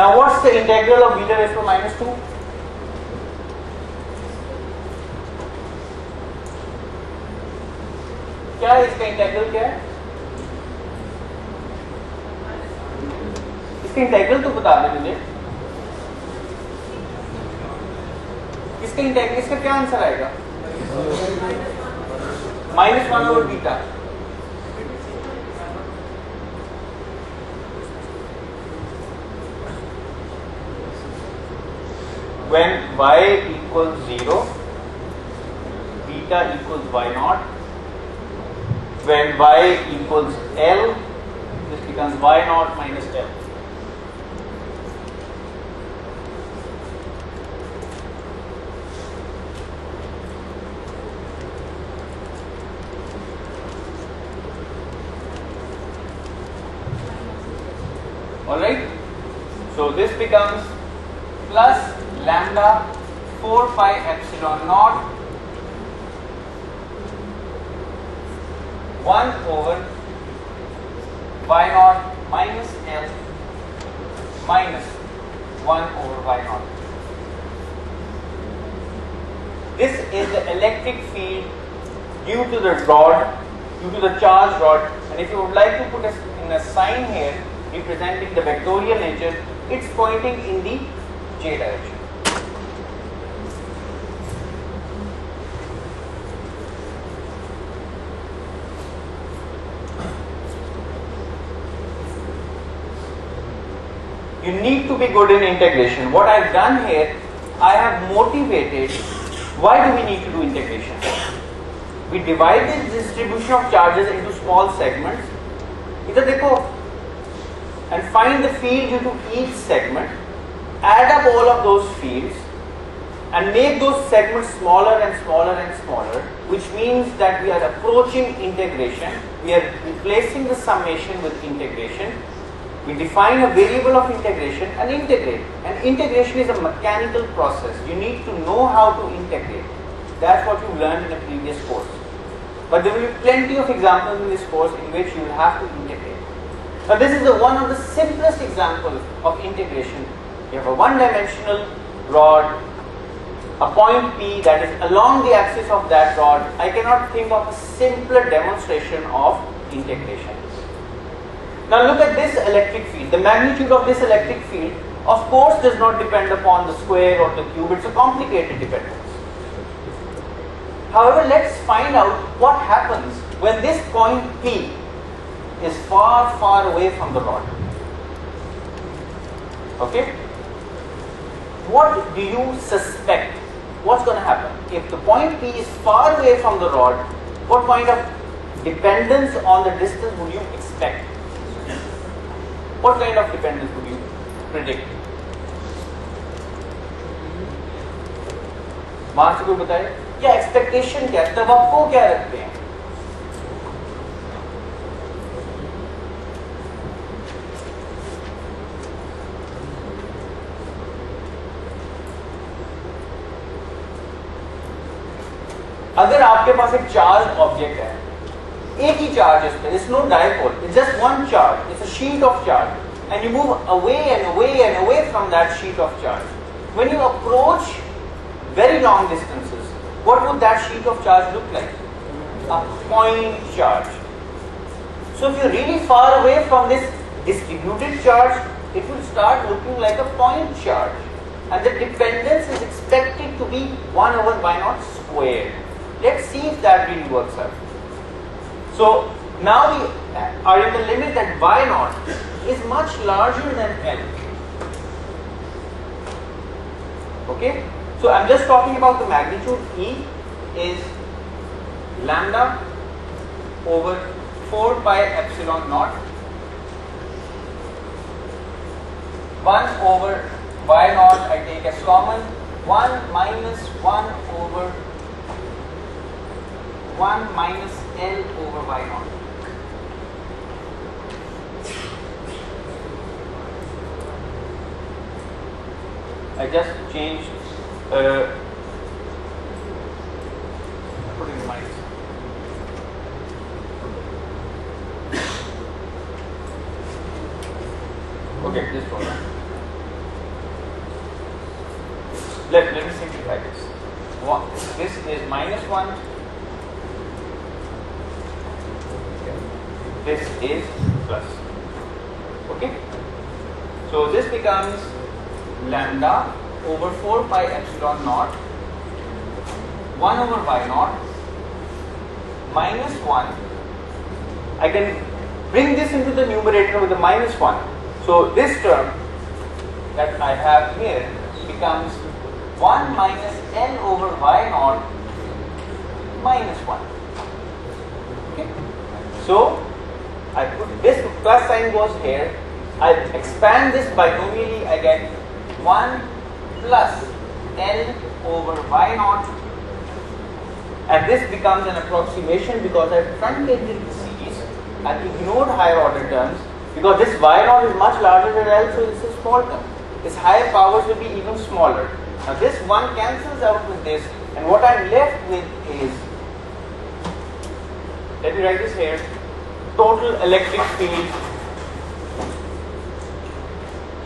Speaker 1: Now, what's the integral of beta raised to minus 2? क्या है इसका integral क्या है? इसका इंटेग्रल तो बता दे मुझे। इसका इंटेग्रल इसका क्या आंसर आएगा? Minus one over beta when y equals 0 beta equals y naught when y equals L, this becomes y naught minus L. Alright? So this becomes 4 pi epsilon naught 1 over y naught minus L minus 1 over y naught. This is the electric field due to the rod, due to the charge rod and if you would like to put a, in a sign here representing the vectorial nature, it's pointing in the j direction. you need to be good in integration. What I've done here, I have motivated why do we need to do integration? We divide this distribution of charges into small segments. इधर देखो and find the field due to each segment, add up all of those fields and make those segments smaller and smaller and smaller, which means that we are approaching integration. We are replacing the summation with integration we define a variable of integration and integrate. And integration is a mechanical process. You need to know how to integrate. That's what you learned in a previous course. But there will be plenty of examples in this course in which you will have to integrate. Now this is the one of the simplest examples of integration. You have a one-dimensional rod, a point P that is along the axis of that rod. I cannot think of a simpler demonstration of integration. Now look at this electric field. The magnitude of this electric field of course does not depend upon the square or the cube. It's a complicated dependence. However, let's find out what happens when this point P is far far away from the rod. Okay? What do you suspect? What's going to happen? If the point P is far away from the rod, what kind of dependence on the distance would you expect? What kind of dependence would you predict? Marks को बताए। क्या expectation क्या है? तो क्या रखते हैं? अगर आपके पास एक charge object 80 charges, it's no dipole, it's just one charge, it's a sheet of charge. And you move away and away and away from that sheet of charge. When you approach very long distances, what would that sheet of charge look like? A point charge. So if you're really far away from this distributed charge, it will start looking like a point charge. And the dependence is expected to be 1 over y naught squared. Let's see if that really works out. So now we are in the limit that y naught is much larger than L. Okay? So I'm just talking about the magnitude E is lambda over 4 pi epsilon naught 1 over y naught I take as common 1 minus 1 over 1 minus L over y naught. I just changed uh, put in minus. Okay, just hold on. Let, let me simplify this. One, this is minus 1. This is plus. Okay? So this becomes lambda over 4 pi epsilon naught 1 over y naught minus 1. I can bring this into the numerator with a minus 1. So this term that I have here becomes 1 minus n over y naught minus 1. Okay. So I put this plus sign goes here. I expand this binomially. I get 1 plus L over y naught, and this becomes an approximation because I truncated the series and ignored higher order terms because this y naught is much larger than L, so this is small term. Its higher powers will be even smaller. Now this one cancels out with this and what I'm left with is, let me write this here, total electric field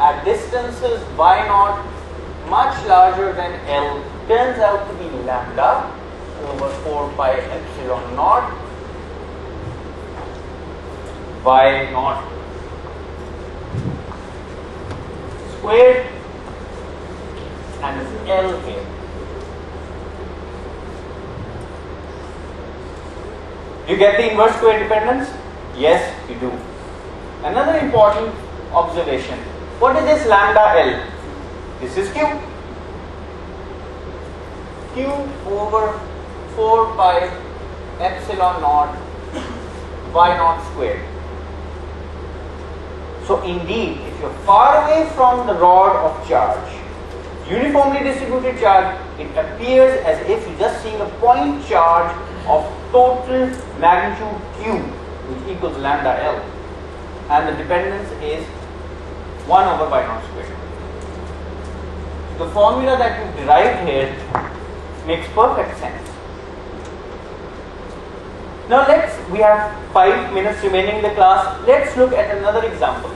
Speaker 1: at distances y naught much larger than L turns out to be lambda over 4 pi epsilon naught y naught squared and it's L here. You get the inverse square dependence? Yes, you do. Another important observation. What is this lambda L? This is Q. Q over 4 pi epsilon naught y naught squared. So indeed, if you're far away from the rod of charge, uniformly distributed charge, it appears as if you're just seeing a point charge of total magnitude q, which equals lambda L, and the dependence is 1 over y naught squared. The formula that you derived here makes perfect sense. Now let's, we have 5 minutes remaining in the class, let's look at another example.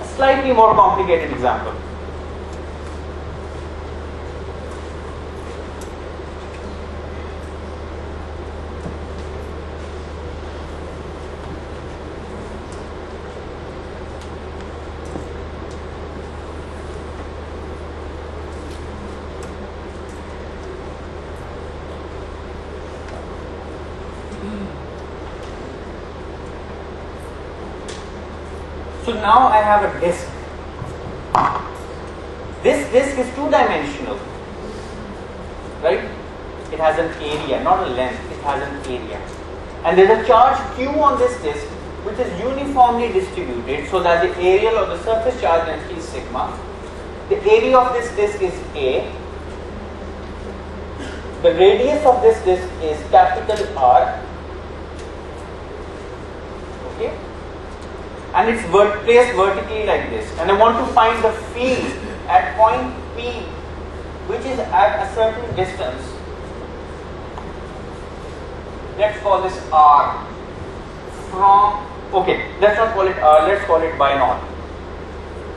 Speaker 1: A slightly more complicated example. So now I have a disk. This disk is two dimensional, right? It has an area, not a length, it has an area. And there's a charge q on this disk which is uniformly distributed so that the areal or the surface charge density is sigma. The area of this disk is A. The radius of this disk is capital R. Okay? and it's placed vertically like this and I want to find the field at point P which is at a certain distance let's call this R from okay, let's not call it R, let's call it Y naught.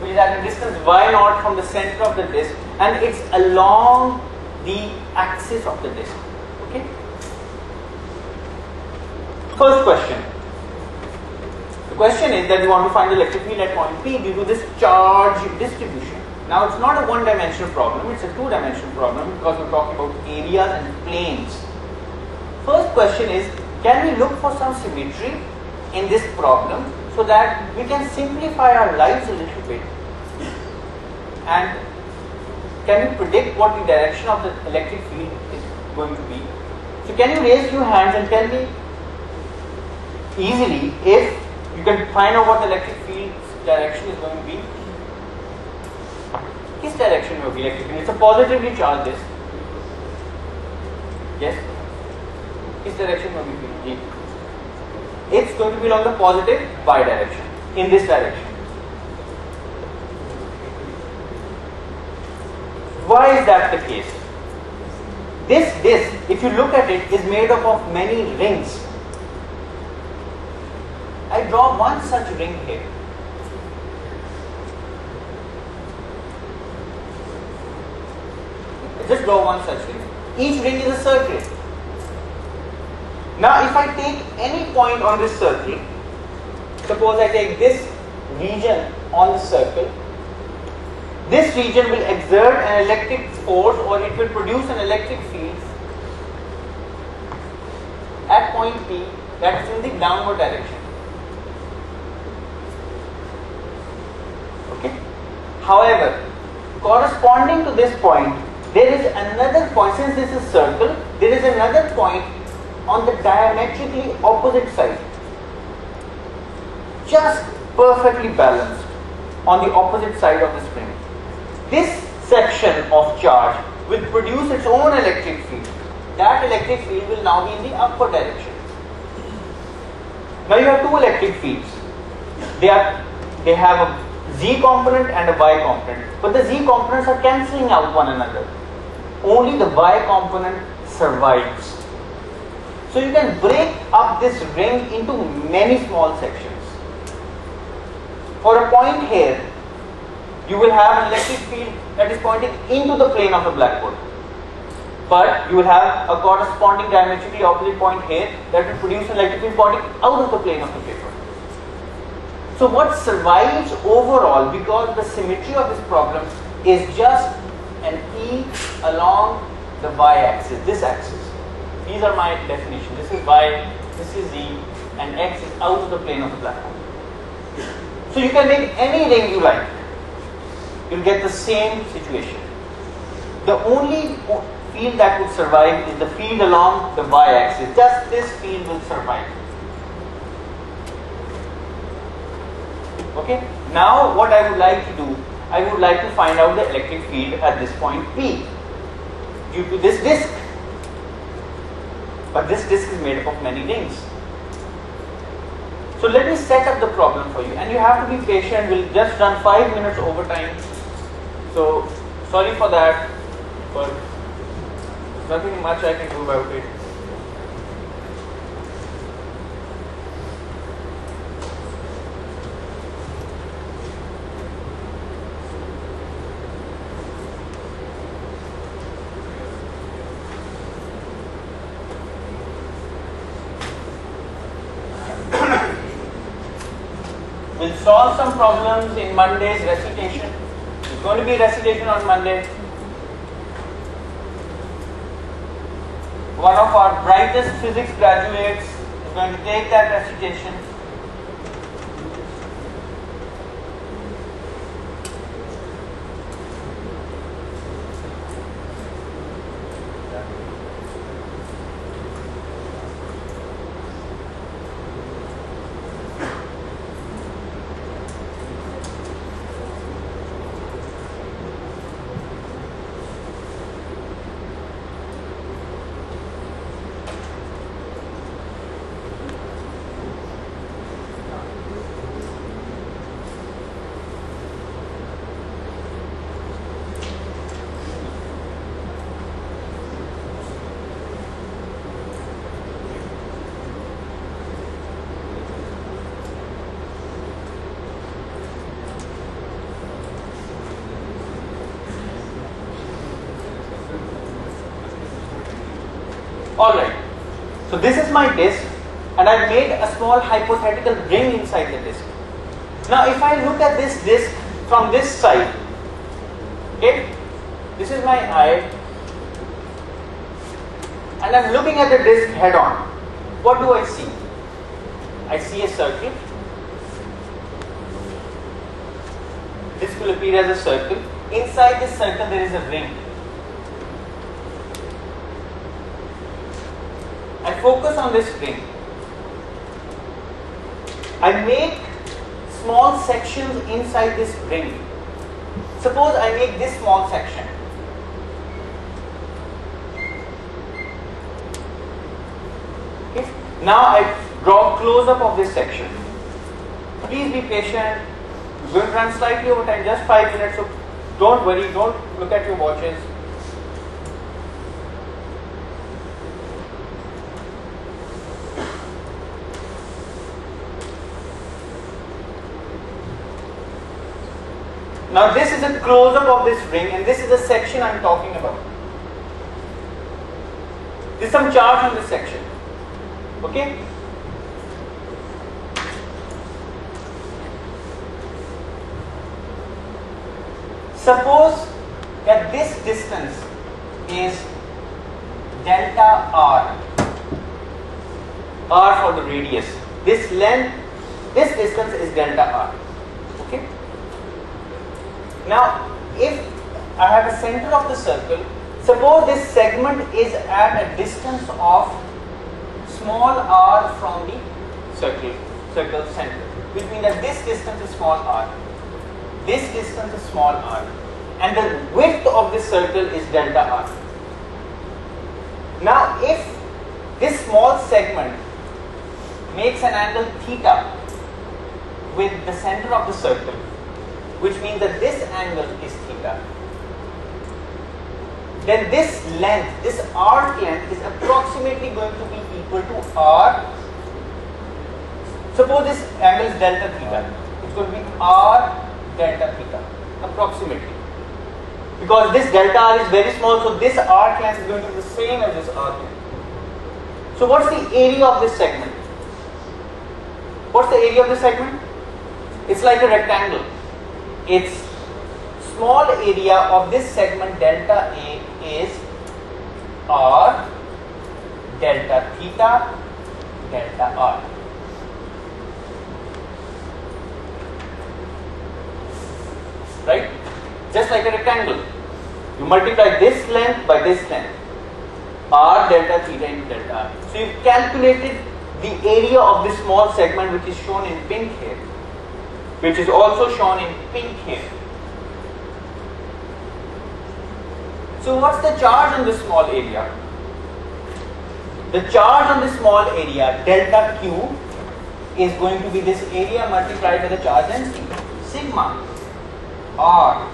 Speaker 1: Which is at a distance Y naught from the center of the disk and it's along the axis of the disk. Okay? First question. The question is that we want to find the electric field at point P due to this charge distribution. Now it's not a one dimensional problem, it's a two dimensional problem because we're talking about areas and planes. First question is, can we look for some symmetry in this problem so that we can simplify our lives a little bit and can you predict what the direction of the electric field is going to be? So can you raise your hands and tell me easily if you can find out what the electric field's direction is going to be? This direction of electric field? It's a positively charged disk. Yes? किस direction में होगी field? Ji. It's going to be along the positive y direction, in this direction. Why is that the case? This disk, if you look at it, is made up of many rings. I draw one such ring here. Just draw one such ring. Each ring is a circle. Now, if I take any point on this circle, suppose I take this region on the circle, this region will exert an electric force or it will produce an electric field at point P that is in the downward direction. Okay. However, corresponding to this point, there is another point, since this is a circle, there is another point on the diametrically opposite side. Just perfectly balanced on the opposite side of the spring. This section of charge will produce its own electric field. That electric field will now be in the upward direction. Now you have two electric fields. They are they have a z component and a y component, but the z components are cancelling out one another. Only the y component survives. So you can break up this ring into many small sections. For a point here, you will have an electric field that is pointing into the plane of the blackboard. But you will have a corresponding diametrically opposite point here that will produce an electric field pointing out of the plane of the paper. So what survives overall because the symmetry of this problem is just an E along the y-axis, this axis. These are my definition. This is y, this is z, and x is out of the plane of the blackboard. So you can make any ring you like. You'll get the same situation. The only field that would survive is the field along the y-axis. Just this field will survive. Okay. Now what I would like to do, I would like to find out the electric field at this point P due to this disk. But this disk is made up of many rings. So let me set up the problem for you and you have to be patient. We'll just run 5 minutes overtime. So sorry for that but nothing much I can do about it. We'll solve some problems in Monday's recitation. It's going to be recitation on Monday. One of our brightest physics graduates is going to take that recitation. This is my disk and I've made a small hypothetical ring inside the disk. Now if I look at this disk from this side, okay, this is my eye and I'm looking at the disk head on. What do I see? I see a circle. This will appear as a circle. Inside this circle there is a ring. I focus on this ring. I make small sections inside this ring. Suppose I make this small section. Okay. Now I draw close up of this section. Please be patient. We're going to run slightly over time, just five minutes. So don't worry, don't look at your watches. Now this is a close-up of this ring and this is the section I'm talking about. There's some charge on this section. Okay? Suppose that this distance is delta r. r for the radius. This length, this distance is delta r. Now, if I have a center of the circle, suppose this segment is at a distance of small r from the circle, circle center, which means that this distance is small r, this distance is small r, and the width of this circle is delta r. Now, if this small segment makes an angle theta with the center of the circle, which means that this angle is theta. Then this length, this arc length is approximately going to be equal to r. Suppose this angle is delta theta. It's going to be r delta theta, approximately. Because this delta r is very small, so this arc length is going to be the same as this arc length. So what's the area of this segment? What's the area of this segment? It's like a rectangle its small area of this segment delta A is R delta theta delta R. Right? Just like a rectangle. You multiply this length by this length. R delta theta into delta R. So you've calculated the area of this small segment which is shown in pink here which is also shown in pink here. So what's the charge on this small area? The charge on this small area, delta Q, is going to be this area multiplied by the charge density, sigma R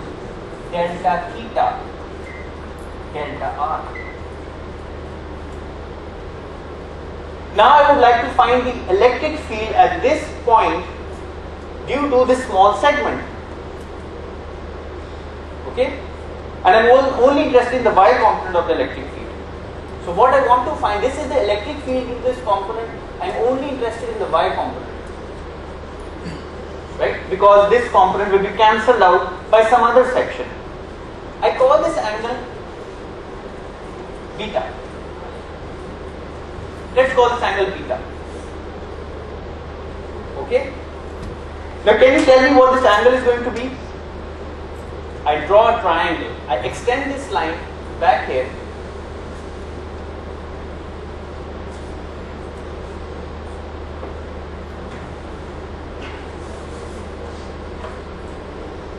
Speaker 1: delta theta delta R. Now I would like to find the electric field at this point due to this small segment. Okay? And I'm only interested in the y component of the electric field. So what I want to find, this is the electric field in this component, I'm only interested in the y component. Right? Because this component will be cancelled out by some other section. I call this angle beta. Let's call this angle beta. Okay? Now can you tell me what this angle is going to be? I draw a triangle. I extend this line back here.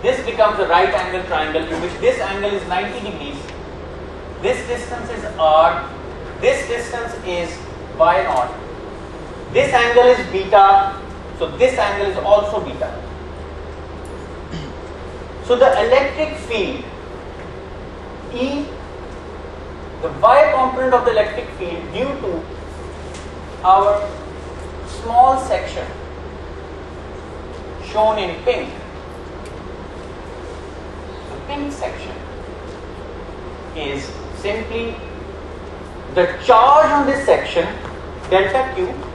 Speaker 1: This becomes a right angle triangle in which this angle is 90 degrees. This distance is r. This distance is y naught. This angle is beta so this angle is also beta. So the electric field E, the y component of the electric field due to our small section shown in pink, the pink section is simply the charge on this section delta q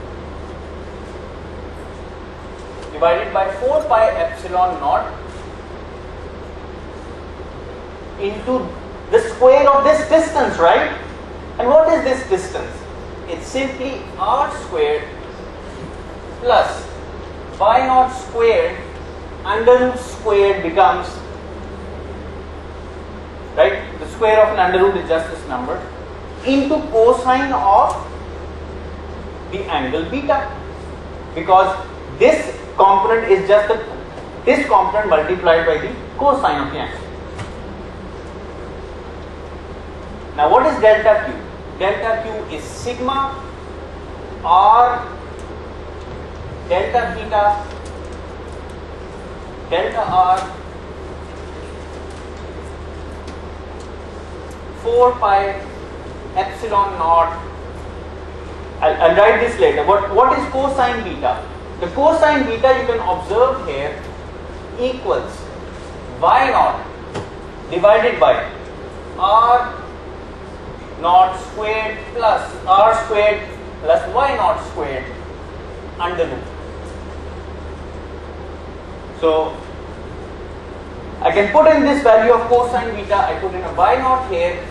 Speaker 1: divided by 4 pi epsilon naught into the square of this distance, right? And what is this distance? It's simply r squared plus y naught squared under root squared becomes right the square of an under root is just this number into cosine of the angle beta because this component is just the this component multiplied by the cosine of the angle now what is delta q? Delta q is sigma r delta theta delta r 4 pi epsilon naught. I'll, I'll write this later. What what is cosine beta the cosine beta you can observe here equals y naught divided by r naught squared plus r squared plus y naught squared under root. So I can put in this value of cosine beta, I put in a y naught here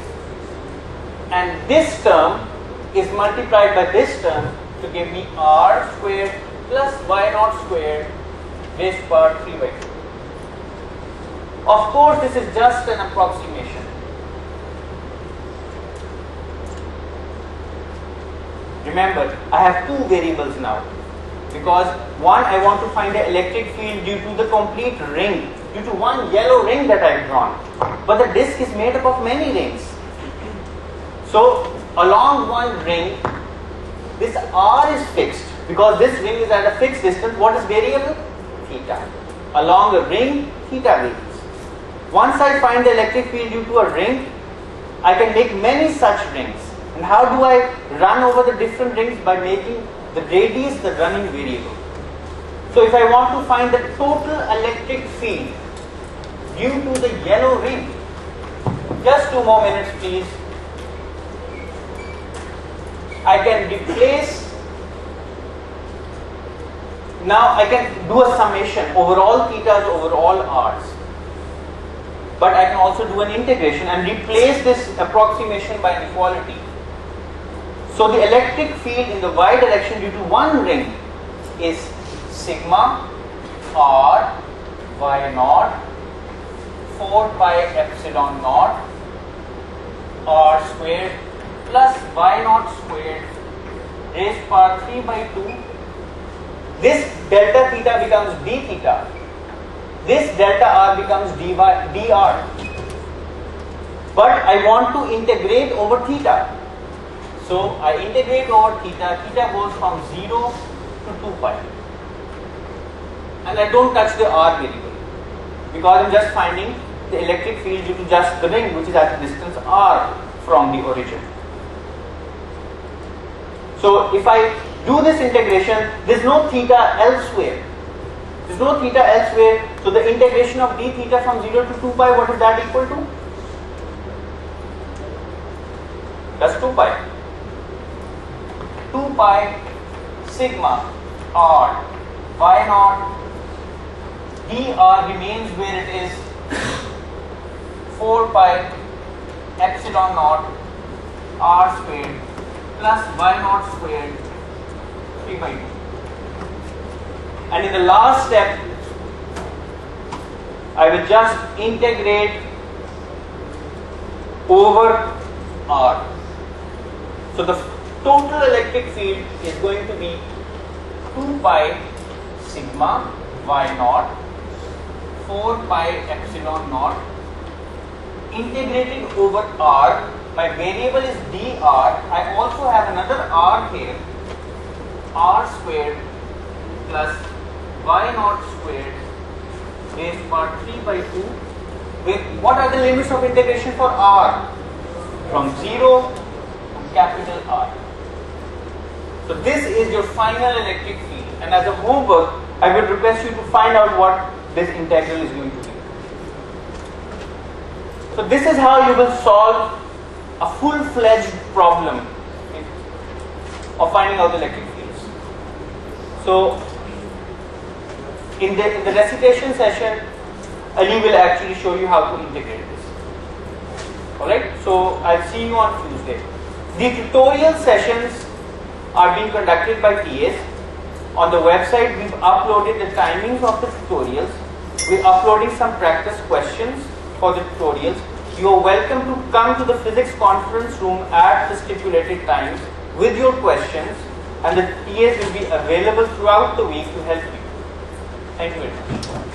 Speaker 1: and this term is multiplied by this term to give me r squared plus y naught squared raised power 3 by 2. Of course, this is just an approximation. Remember, I have two variables now because one I want to find the electric field due to the complete ring, due to one yellow ring that I've drawn. But the disk is made up of many rings. So along one ring, this R is fixed because this ring is at a fixed distance. What is variable? Theta. Along a ring, theta varies. Once I find the electric field due to a ring, I can make many such rings. And how do I run over the different rings? By making the radius the running variable. So if I want to find the total electric field due to the yellow ring, just two more minutes please. I can replace now I can do a summation over all thetas over all r's. But I can also do an integration and replace this approximation by an equality. So the electric field in the y direction due to one ring is sigma r y naught 4 pi epsilon naught r squared plus y naught squared raised power 3 by 2 this delta theta becomes d theta. This delta r becomes dy dr but I want to integrate over theta. So I integrate over theta. Theta goes from 0 to 2 pi. And I don't touch the r variable because I'm just finding the electric field due to just the ring which is at the distance r from the origin. So if I do this integration, there is no theta elsewhere. There is no theta elsewhere. So the integration of d theta from 0 to 2 pi, what is that equal to? That's 2 pi. 2 pi sigma r y naught dr remains where it is 4 pi epsilon naught r squared plus y naught squared 3 by 2. And in the last step, I will just integrate over R. So the total electric field is going to be 2 pi sigma y naught 4 pi epsilon naught integrated over R my variable is dr. I also have another r here, r squared plus y naught squared to power 3 by 2 with what are the limits of integration for r? From 0 to capital R. So this is your final electric field and as a homework I would request you to find out what this integral is going to be. So this is how you will solve a full-fledged problem of finding out the electric. So in the, in the recitation session, Ali will actually show you how to integrate this. Alright, so I'll see you on Tuesday. The tutorial sessions are being conducted by TAs. On the website, we've uploaded the timings of the tutorials. We're uploading some practice questions for the tutorials. You are welcome to come to the physics conference room at the stipulated times with your questions and the TAs will be available throughout the week to help you. Thank you very much.